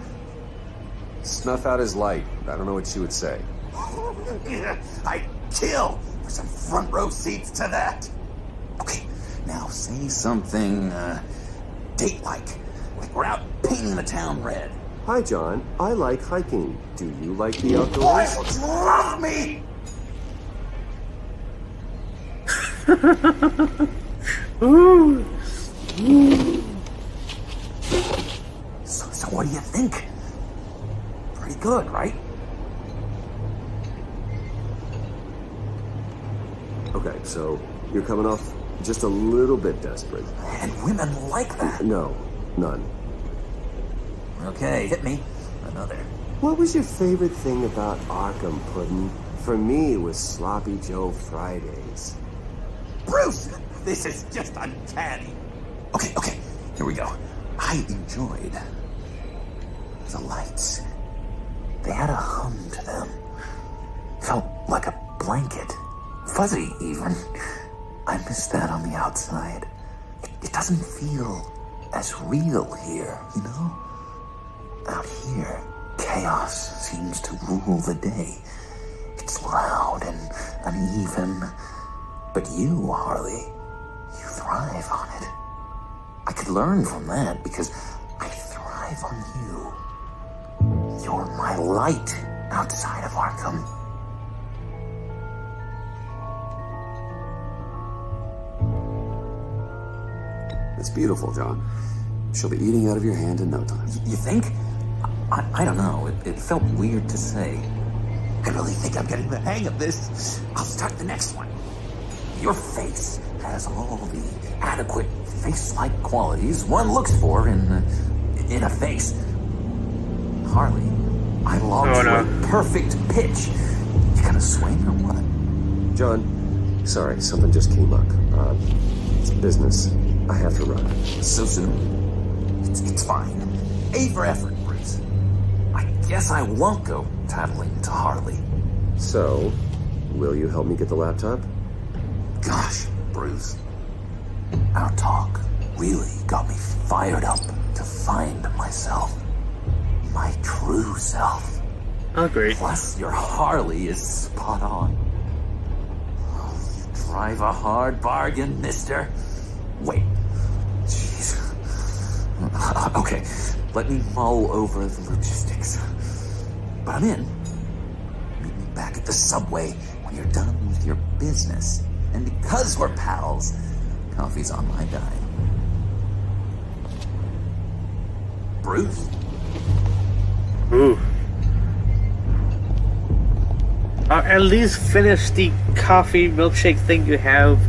Speaker 2: Snuff out his light. I don't know what she would say.
Speaker 6: I kill for some front row seats to that. Okay, now say something, uh, date-like. Like we're out painting the town red.
Speaker 2: Hi, John. I like hiking. Do you like the outdoors?
Speaker 6: Boy, love me!
Speaker 1: Ooh.
Speaker 6: So, so what do you think? Pretty good, right?
Speaker 2: Okay, so you're coming off just a little bit desperate.
Speaker 6: And women like that.
Speaker 2: No, none.
Speaker 6: Okay, hit me. Another.
Speaker 2: What was your favorite thing about Arkham Puddin'? For me, it was Sloppy Joe Fridays.
Speaker 6: Bruce! This is just uncanny. Okay, okay, here we go. I enjoyed the lights. They had a hum to them. Felt like a blanket. Fuzzy, even. I miss that on the outside. It, it doesn't feel as real here, you know? Out here, chaos seems to rule the day. It's loud and uneven. But you, Harley, you thrive on it. I could learn from that because I thrive on you. You're my light outside of Arkham.
Speaker 13: It's beautiful, John. She'll be eating out of your hand in no time.
Speaker 6: You think? I, I don't know. It, it felt weird to say. I really think I'm getting the hang of this. I'll start the next one. Your face has all the adequate face-like qualities one looks for in in a face. Harley, I logged
Speaker 1: Oh, no.
Speaker 6: a perfect pitch. You gonna swing or what?
Speaker 2: John, sorry, something just came up. Uh, it's business. I have to run.
Speaker 6: So soon? It's, it's fine. A for effort, Bruce. I guess I won't go tattling to Harley.
Speaker 2: So, will you help me get the laptop?
Speaker 6: Gosh, Bruce. Our talk really got me fired up to find myself. My true self.
Speaker 1: Oh, great.
Speaker 6: Plus, your Harley is spot on. Oh, you drive a hard bargain, mister. Wait. Jeez. Okay, let me mull over the logistics. But I'm in. Meet me back at the subway when you're done with your business. And because we're pals, coffee's on my dime. Bruce?
Speaker 1: Ooh. Uh, at least finish the coffee milkshake thing you have.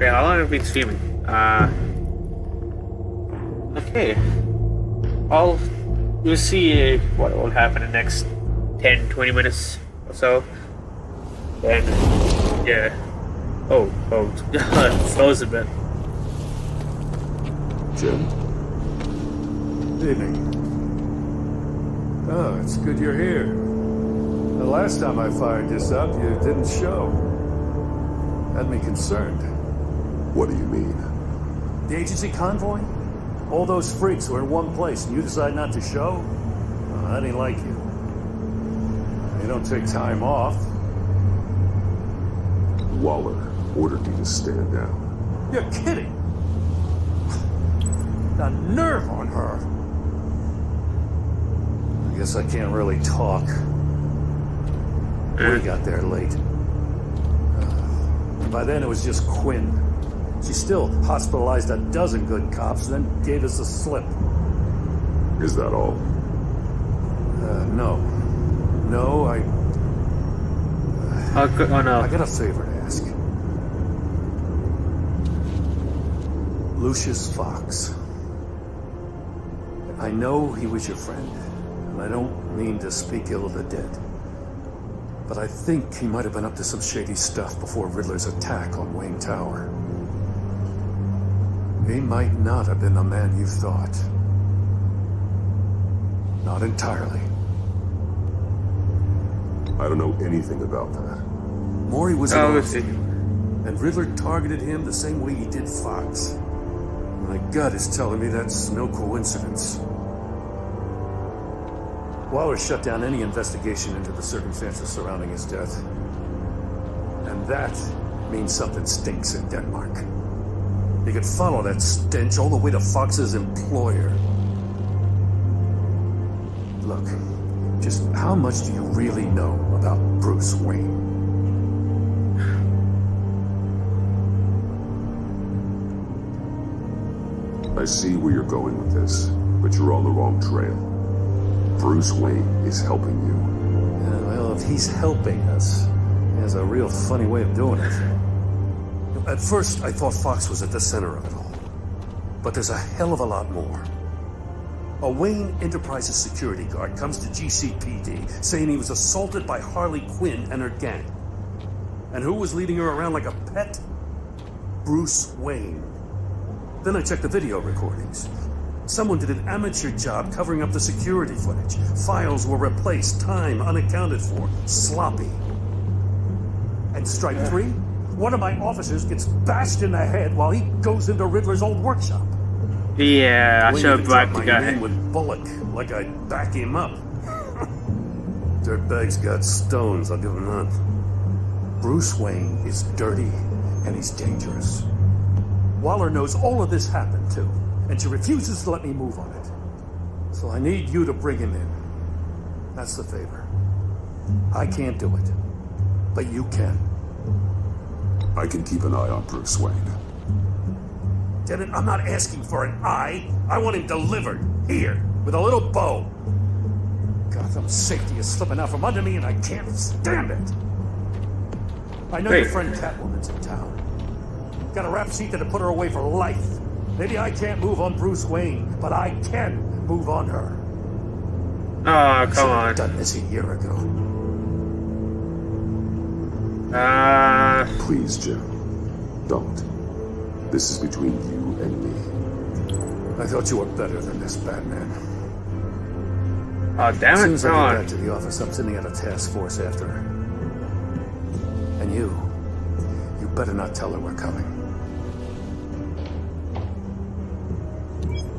Speaker 1: Yeah, long have we been streaming? Uh. Okay. I'll. We'll see uh, what will happen in the next 10 20 minutes or so. Then. Yeah. Oh, oh. froze a bit.
Speaker 14: Jim? Evening. Oh, it's good you're here. The last time I fired this up, you didn't show. Had me concerned.
Speaker 13: What do you mean?
Speaker 14: The agency convoy? All those freaks were in one place, and you decide not to show? Oh, that ain't like you. You don't take time off.
Speaker 13: Waller ordered me to stand down.
Speaker 14: You're kidding! The nerve on her! I guess I can't really talk. We got there late. Uh, By then it was just Quinn. She still hospitalized a dozen good cops, and then gave us a slip.
Speaker 13: Is that all?
Speaker 14: Uh, no. No, I...
Speaker 1: Oh, oh no.
Speaker 14: I got a favor to ask. Lucius Fox. I know he was your friend, and I don't mean to speak ill of the dead. But I think he might have been up to some shady stuff before Riddler's attack on Wayne Tower. He might not have been the man you thought. Not entirely.
Speaker 13: I don't know anything about that.
Speaker 14: Maury was
Speaker 1: Oh,
Speaker 14: an
Speaker 1: let's
Speaker 14: and Riddler targeted him the same way he did Fox. My gut is telling me that's no coincidence. Waller shut down any investigation into the circumstances surrounding his death. And that means something stinks in Denmark. He could follow that stench all the way to Fox's employer. Look, just how much do you really know about Bruce Wayne?
Speaker 13: I see where you're going with this, but you're on the wrong trail. Bruce Wayne is helping you.
Speaker 14: Yeah, well, if he's helping us, he has a real funny way of doing it. At first, I thought Fox was at the center of it all. But there's a hell of a lot more. A Wayne Enterprises security guard comes to GCPD saying he was assaulted by Harley Quinn and her gang. And who was leading her around like a pet? Bruce Wayne. Then I checked the video recordings. Someone did an amateur job covering up the security footage. Files were replaced, time unaccounted for, sloppy. And strike three? One of my officers gets bashed in the head while he goes into Riddler's old workshop.
Speaker 1: Yeah, I should have
Speaker 14: dropped
Speaker 1: the guy.
Speaker 14: with Bullock, like I'd back him up. Dirtbag's got stones, I'll give him that. Bruce Wayne is dirty and he's dangerous. Waller knows all of this happened too, and she refuses to let me move on it. So I need you to bring him in. That's the favor. I can't do it, but you can.
Speaker 13: I can keep an eye on Bruce Wayne.
Speaker 14: Get it? I'm not asking for an eye. I want him delivered here with a little bow. Gotham's safety is slipping out from under me, and I can't stand it. I know your friend Catwoman's in town. Got a rap sheet that'll put her away for life. Maybe I can't move on Bruce Wayne, but I can move on her.
Speaker 1: Oh, come on.
Speaker 14: Done this a year ago.
Speaker 1: Uh,
Speaker 13: Please, Jim. Don't. This is between you and me.
Speaker 14: I thought you were better than this, Batman.
Speaker 1: oh, damn
Speaker 14: As soon
Speaker 1: it,
Speaker 14: as I
Speaker 1: come
Speaker 14: get back to the office, I'm sending out a task force after her. And you, you better not tell her we're coming.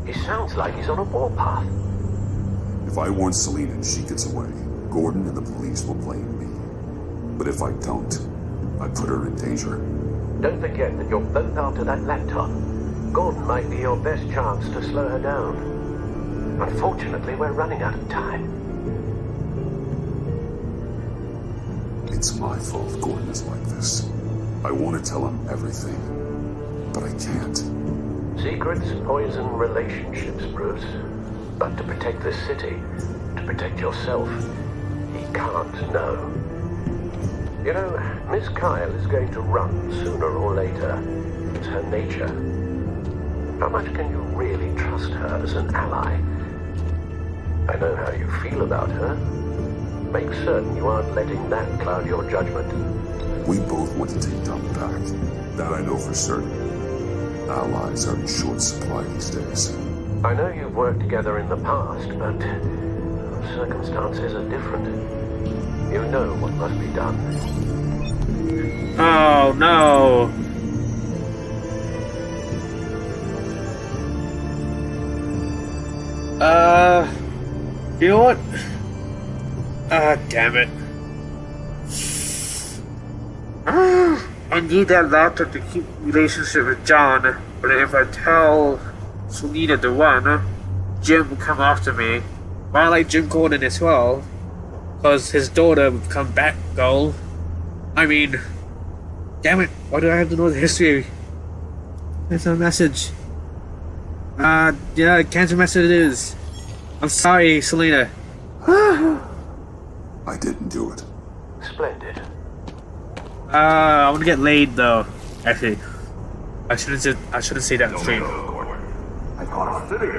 Speaker 10: He sounds like he's on a warpath.
Speaker 13: If I warn Selina and she gets away, Gordon and the police will blame me. But if I don't, I put her in danger.
Speaker 10: Don't forget that you're both after that laptop. Gordon might be your best chance to slow her down. Unfortunately, we're running out of time.
Speaker 13: It's my fault Gordon is like this. I want to tell him everything, but I can't.
Speaker 10: Secrets poison relationships, Bruce. But to protect this city, to protect yourself, he can't know. You know, Miss Kyle is going to run sooner or later. It's her nature. How much can you really trust her as an ally? I know how you feel about her. Make certain you aren't letting that cloud your judgment.
Speaker 13: We both want to take Dump back. That I know for certain. Allies are in short supply these days.
Speaker 10: I know you've worked together in the past, but circumstances are different. You know what must be done.
Speaker 1: Oh, no. Uh, you know what? Ah, damn it. Ah, I need that laptop to keep relationship with John, but if I tell Selina the one, Jim will come after me. But I like Jim Gordon as well, because his daughter would come back, goal. I mean, damn it, why do I have to know the history? There's a message. Uh, yeah, cancer message it is. I'm sorry, Selina.
Speaker 13: I didn't do it.
Speaker 10: Splendid.
Speaker 1: Uh, I want to get laid though. Actually, I shouldn't. Just, I shouldn't say that on stream.
Speaker 10: I caught a city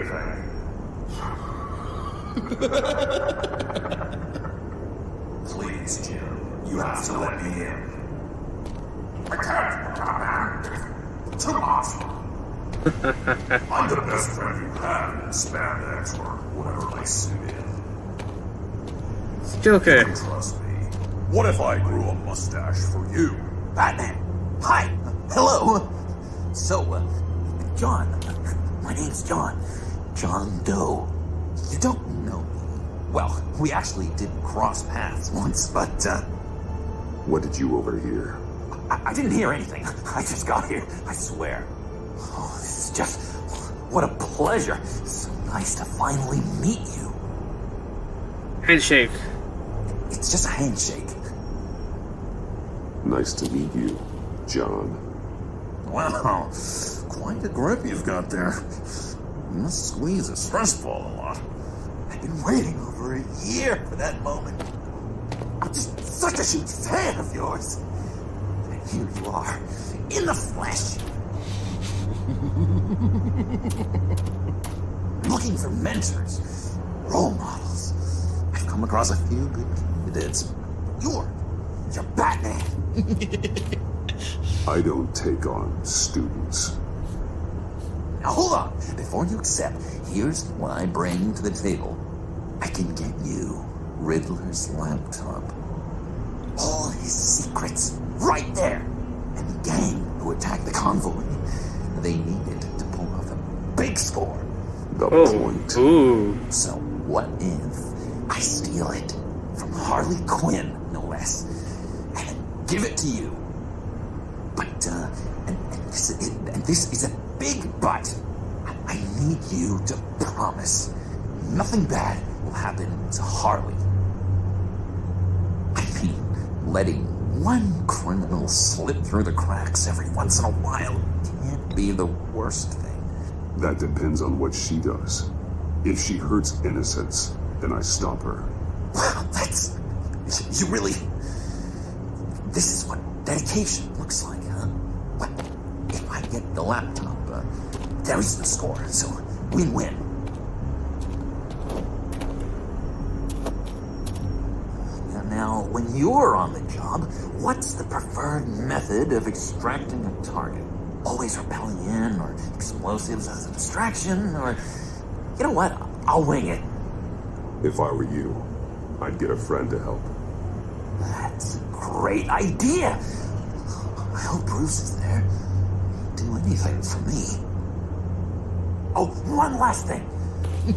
Speaker 5: Please, Jim. You have to let me in. I can't. Too much. I'm the best friend you have in spandex or whatever they suit in.
Speaker 1: Joker.
Speaker 5: Trust me. What if I grew a mustache for you?
Speaker 6: Batman. Hi. Hello. So, uh, John. My name's John. John Doe. You don't know me, Well, we actually did cross paths once, but, uh...
Speaker 2: What did you overhear?
Speaker 6: I, I didn't hear anything. I just got here, I swear. Oh, this is just... What a pleasure. So nice to finally meet you.
Speaker 1: Handshake.
Speaker 6: It's just a handshake.
Speaker 2: Nice to meet you, John.
Speaker 6: Wow, quite a grip you've got there. You must squeeze a stress ball a lot. I've been waiting over a year for that moment. I'm just such a huge fan of yours. And here you are, in the flesh. Looking for mentors, role models. I've come across a few good candidates. You're, you're Batman.
Speaker 2: I don't take on students.
Speaker 6: Now hold on. Before you accept, here's what I bring to the table. I can get you Riddler's laptop. All his secrets, right there. And the gang who attacked the convoy, they needed to pull off a big score.
Speaker 2: The
Speaker 1: Oh,
Speaker 2: point.
Speaker 1: ooh.
Speaker 6: So what if I steal it from Harley Quinn, no less, and give it to you? But uh, and, and, this, and this is a big but. I need you to promise nothing bad will happen to Harley. I mean, letting one criminal slip through the cracks every once in a while can't be the worst thing.
Speaker 2: That depends on what she does. If she hurts innocents, then I stop her.
Speaker 6: Wow, that's. You really. This is what dedication looks like, huh? What? If I get the laptop, uh, there's the score, so win win. Now, now, when you're on the job, what's the preferred method of extracting a target? Always rappelling in, or explosives as a distraction, or. You know what? I'll wing it.
Speaker 2: If I were you, I'd get a friend to help.
Speaker 6: That's a great idea. I hope Bruce is there. He'd do anything for me. Oh, one last thing.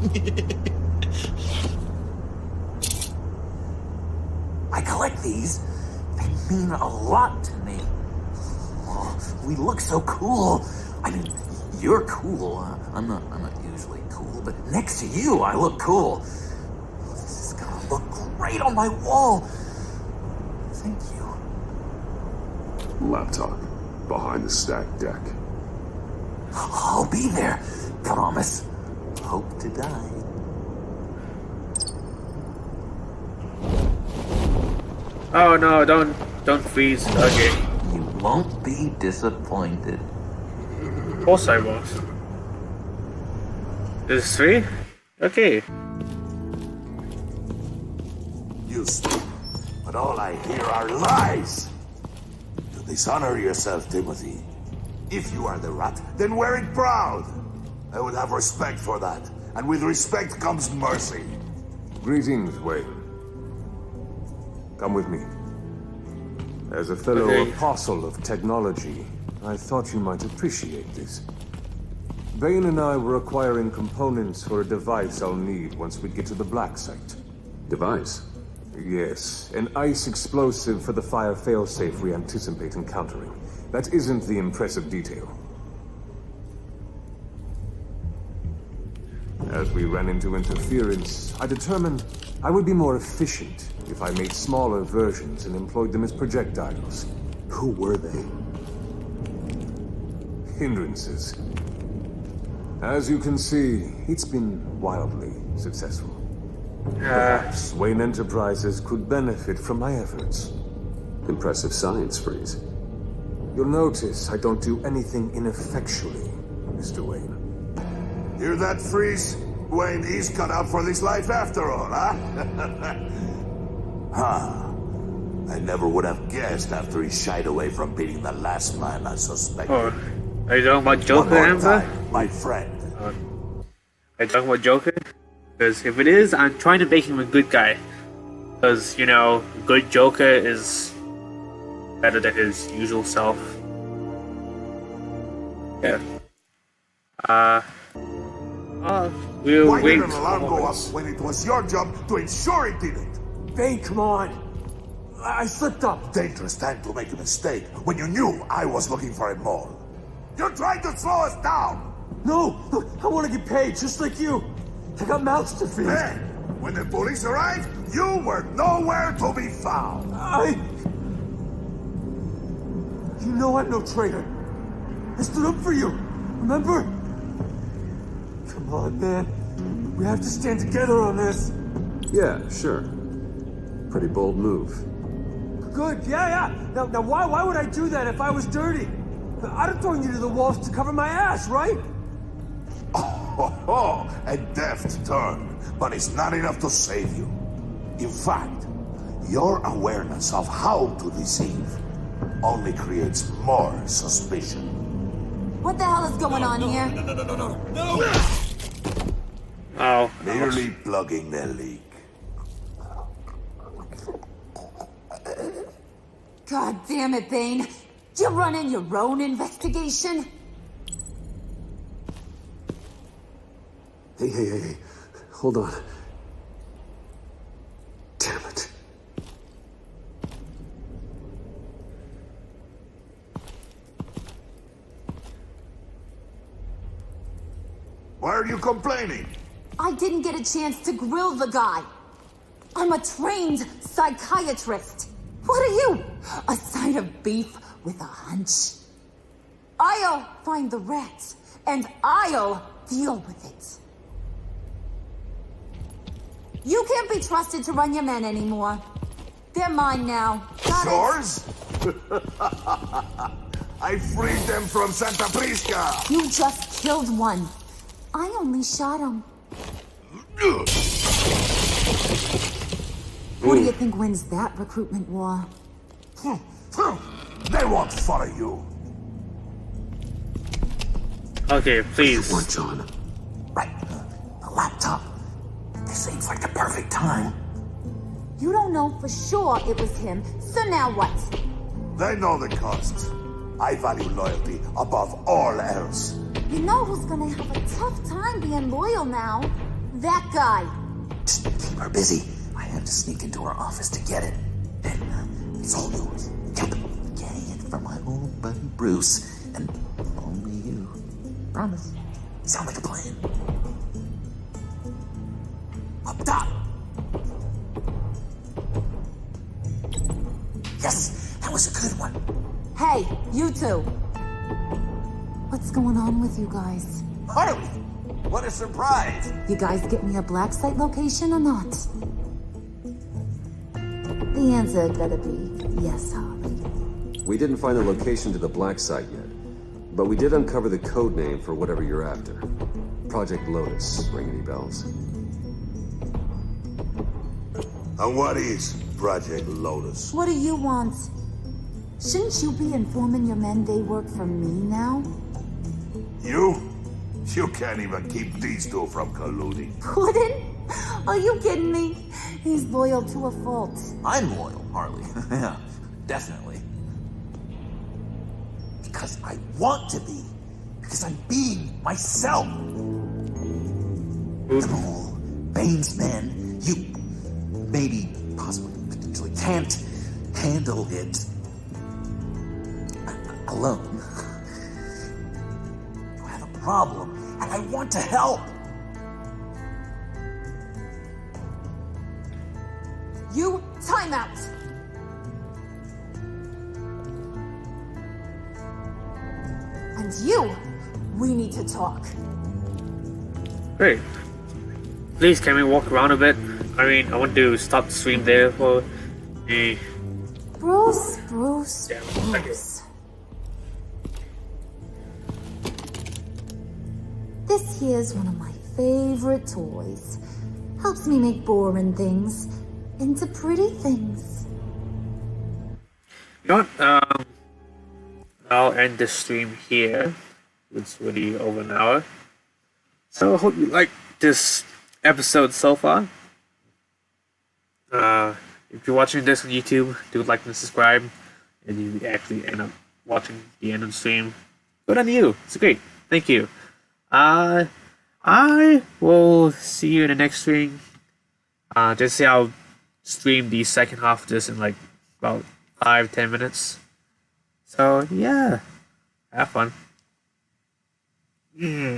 Speaker 6: I collect these. They mean a lot to me. Oh, we look so cool. I mean, you're cool. Uh, I'm not. I'm not usually cool, but next to you, I look cool. This is gonna look great on my wall. Thank you.
Speaker 2: Laptop. Behind the stacked deck.
Speaker 6: I'll be there. Promise. Hope to die.
Speaker 1: Oh no, don't don't freeze. Okay.
Speaker 6: You won't be disappointed.
Speaker 1: Of course I was. This is three? Okay.
Speaker 5: You speak, but all I hear are lies. You dishonor yourself, Timothy. If you are the rat, then wear it proud. I would have respect for that. And with respect comes mercy.
Speaker 4: Greetings, Wayne. Come with me. As a fellow
Speaker 1: Okay.
Speaker 4: apostle of technology, I thought you might appreciate this. Bane and I were acquiring components for a device I'll need once we get to the Black Site.
Speaker 2: Device.
Speaker 4: Yes, an ice explosive for the fire failsafe we anticipate encountering. That isn't the impressive detail. As we ran into interference, I determined I would be more efficient if I made smaller versions and employed them as projectiles.
Speaker 2: Who were they?
Speaker 4: Hindrances. As you can see, it's been wildly successful. Perhaps Wayne Enterprises could benefit from my efforts.
Speaker 2: Impressive science, Freeze.
Speaker 4: You'll notice I don't do anything ineffectually, Mr. Wayne.
Speaker 5: Hear that, Freeze? Wayne, he's cut out for this life after all, huh? huh. I never would have guessed after he shied away from beating the last man I suspected.
Speaker 1: Oh, are you talking about Joker, Amber?
Speaker 5: my friend.
Speaker 1: Are you talking about Joker? Because if it is, I'm trying to make him a good guy. Because, you know, good Joker is better than his usual self. Yeah. Uh, Uh, we'll
Speaker 5: Why
Speaker 1: wait.
Speaker 5: did an alarm go off when it was your job to ensure it didn't?
Speaker 4: Bane, come on. I, I slipped up.
Speaker 5: Dangerous time to make a mistake when you knew I was looking for a mole. You're trying to slow us down!
Speaker 4: No, look, I want to get paid just like you. I got mouths to feed.
Speaker 5: Then, when the police arrived, you were nowhere to be found.
Speaker 4: I. You know I'm no traitor. I stood up for you. Remember? Come on, man. We have to stand together on this.
Speaker 2: Yeah, sure. Pretty bold move.
Speaker 4: Good. Yeah, yeah. Now, now, why, why would I do that if I was dirty? I'd have thrown you to the wolves to cover my ass, right?
Speaker 5: Oh, oh, a deft turn, but it's not enough to save you. In fact, your awareness of how to deceive only creates more suspicion.
Speaker 7: What the hell is going on here?
Speaker 4: No, No, no, no, no, no!
Speaker 1: Oh.
Speaker 5: Merely plugging the leak.
Speaker 7: God damn it, Bane. You're running your own investigation?
Speaker 2: Hey, hey, hey, hey. Hold on. Damn it.
Speaker 5: Why are you complaining?
Speaker 7: I didn't get a chance to grill the guy. I'm a trained psychiatrist. What are you? A side of beef with a hunch? I'll find the rats, and I'll deal with it. You can't be trusted to run your men anymore. They're mine now. Got?
Speaker 5: Yours? I freed them from Santa Prisca!
Speaker 7: You just killed one. I only shot him. Who do you think wins that recruitment war? Hmm.
Speaker 5: They won't follow you.
Speaker 1: Okay, please.
Speaker 6: What, John? Right. The laptop. This seems like the perfect time.
Speaker 7: You don't know for sure it was him, so now what?
Speaker 5: They know the cost. I value loyalty above all else.
Speaker 7: You know who's gonna have a tough time being loyal now? That guy.
Speaker 6: Just keep her busy. I have to sneak into her office to get it. Then uh, it's all yours. Yep. Getting it from my old buddy Bruce, and only you. Promise. Sound like a plan. Up top. Yes, that was a good one.
Speaker 7: Hey, you two. What's going on with you guys?
Speaker 6: Harley, what a surprise.
Speaker 7: You guys get me a black site location or not? The answer better be yes, Harley.
Speaker 2: We didn't find the location to the black site yet, but we did uncover the code name for whatever you're after. Project Lotus. Ring any bells?
Speaker 5: And what is Project Lotus?
Speaker 7: What do you want? Shouldn't you be informing your men they work for me now?
Speaker 5: You? You can't even keep these two from colluding.
Speaker 7: Puddin'? Are you kidding me? He's loyal to a fault.
Speaker 6: I'm loyal, Harley. yeah, definitely. Because I want to be. Because I'm being myself. Mole, Bane's men, you, maybe, possibly, potentially can't handle it alone. You have a problem, and I want to help.
Speaker 7: You time out. And you, we need to talk.
Speaker 1: Great. Please, can we walk around a bit? I mean, I want to stop the stream there for a.
Speaker 7: Bruce, Bruce, Bruce. This here's one of my favorite toys. Helps me make boring things into pretty things.
Speaker 1: You know what? Um, I'll end the stream here. It's already over an hour. So I hope you like this episode so far. Uh, if you're watching this on YouTube, do like and subscribe. And you actually end up watching the end of the stream. Good on you. It's great. Thank you. Uh, I will see you in the next stream. Uh, just see I'll stream the second half of this in like about five ten minutes. So yeah, have fun. Mm.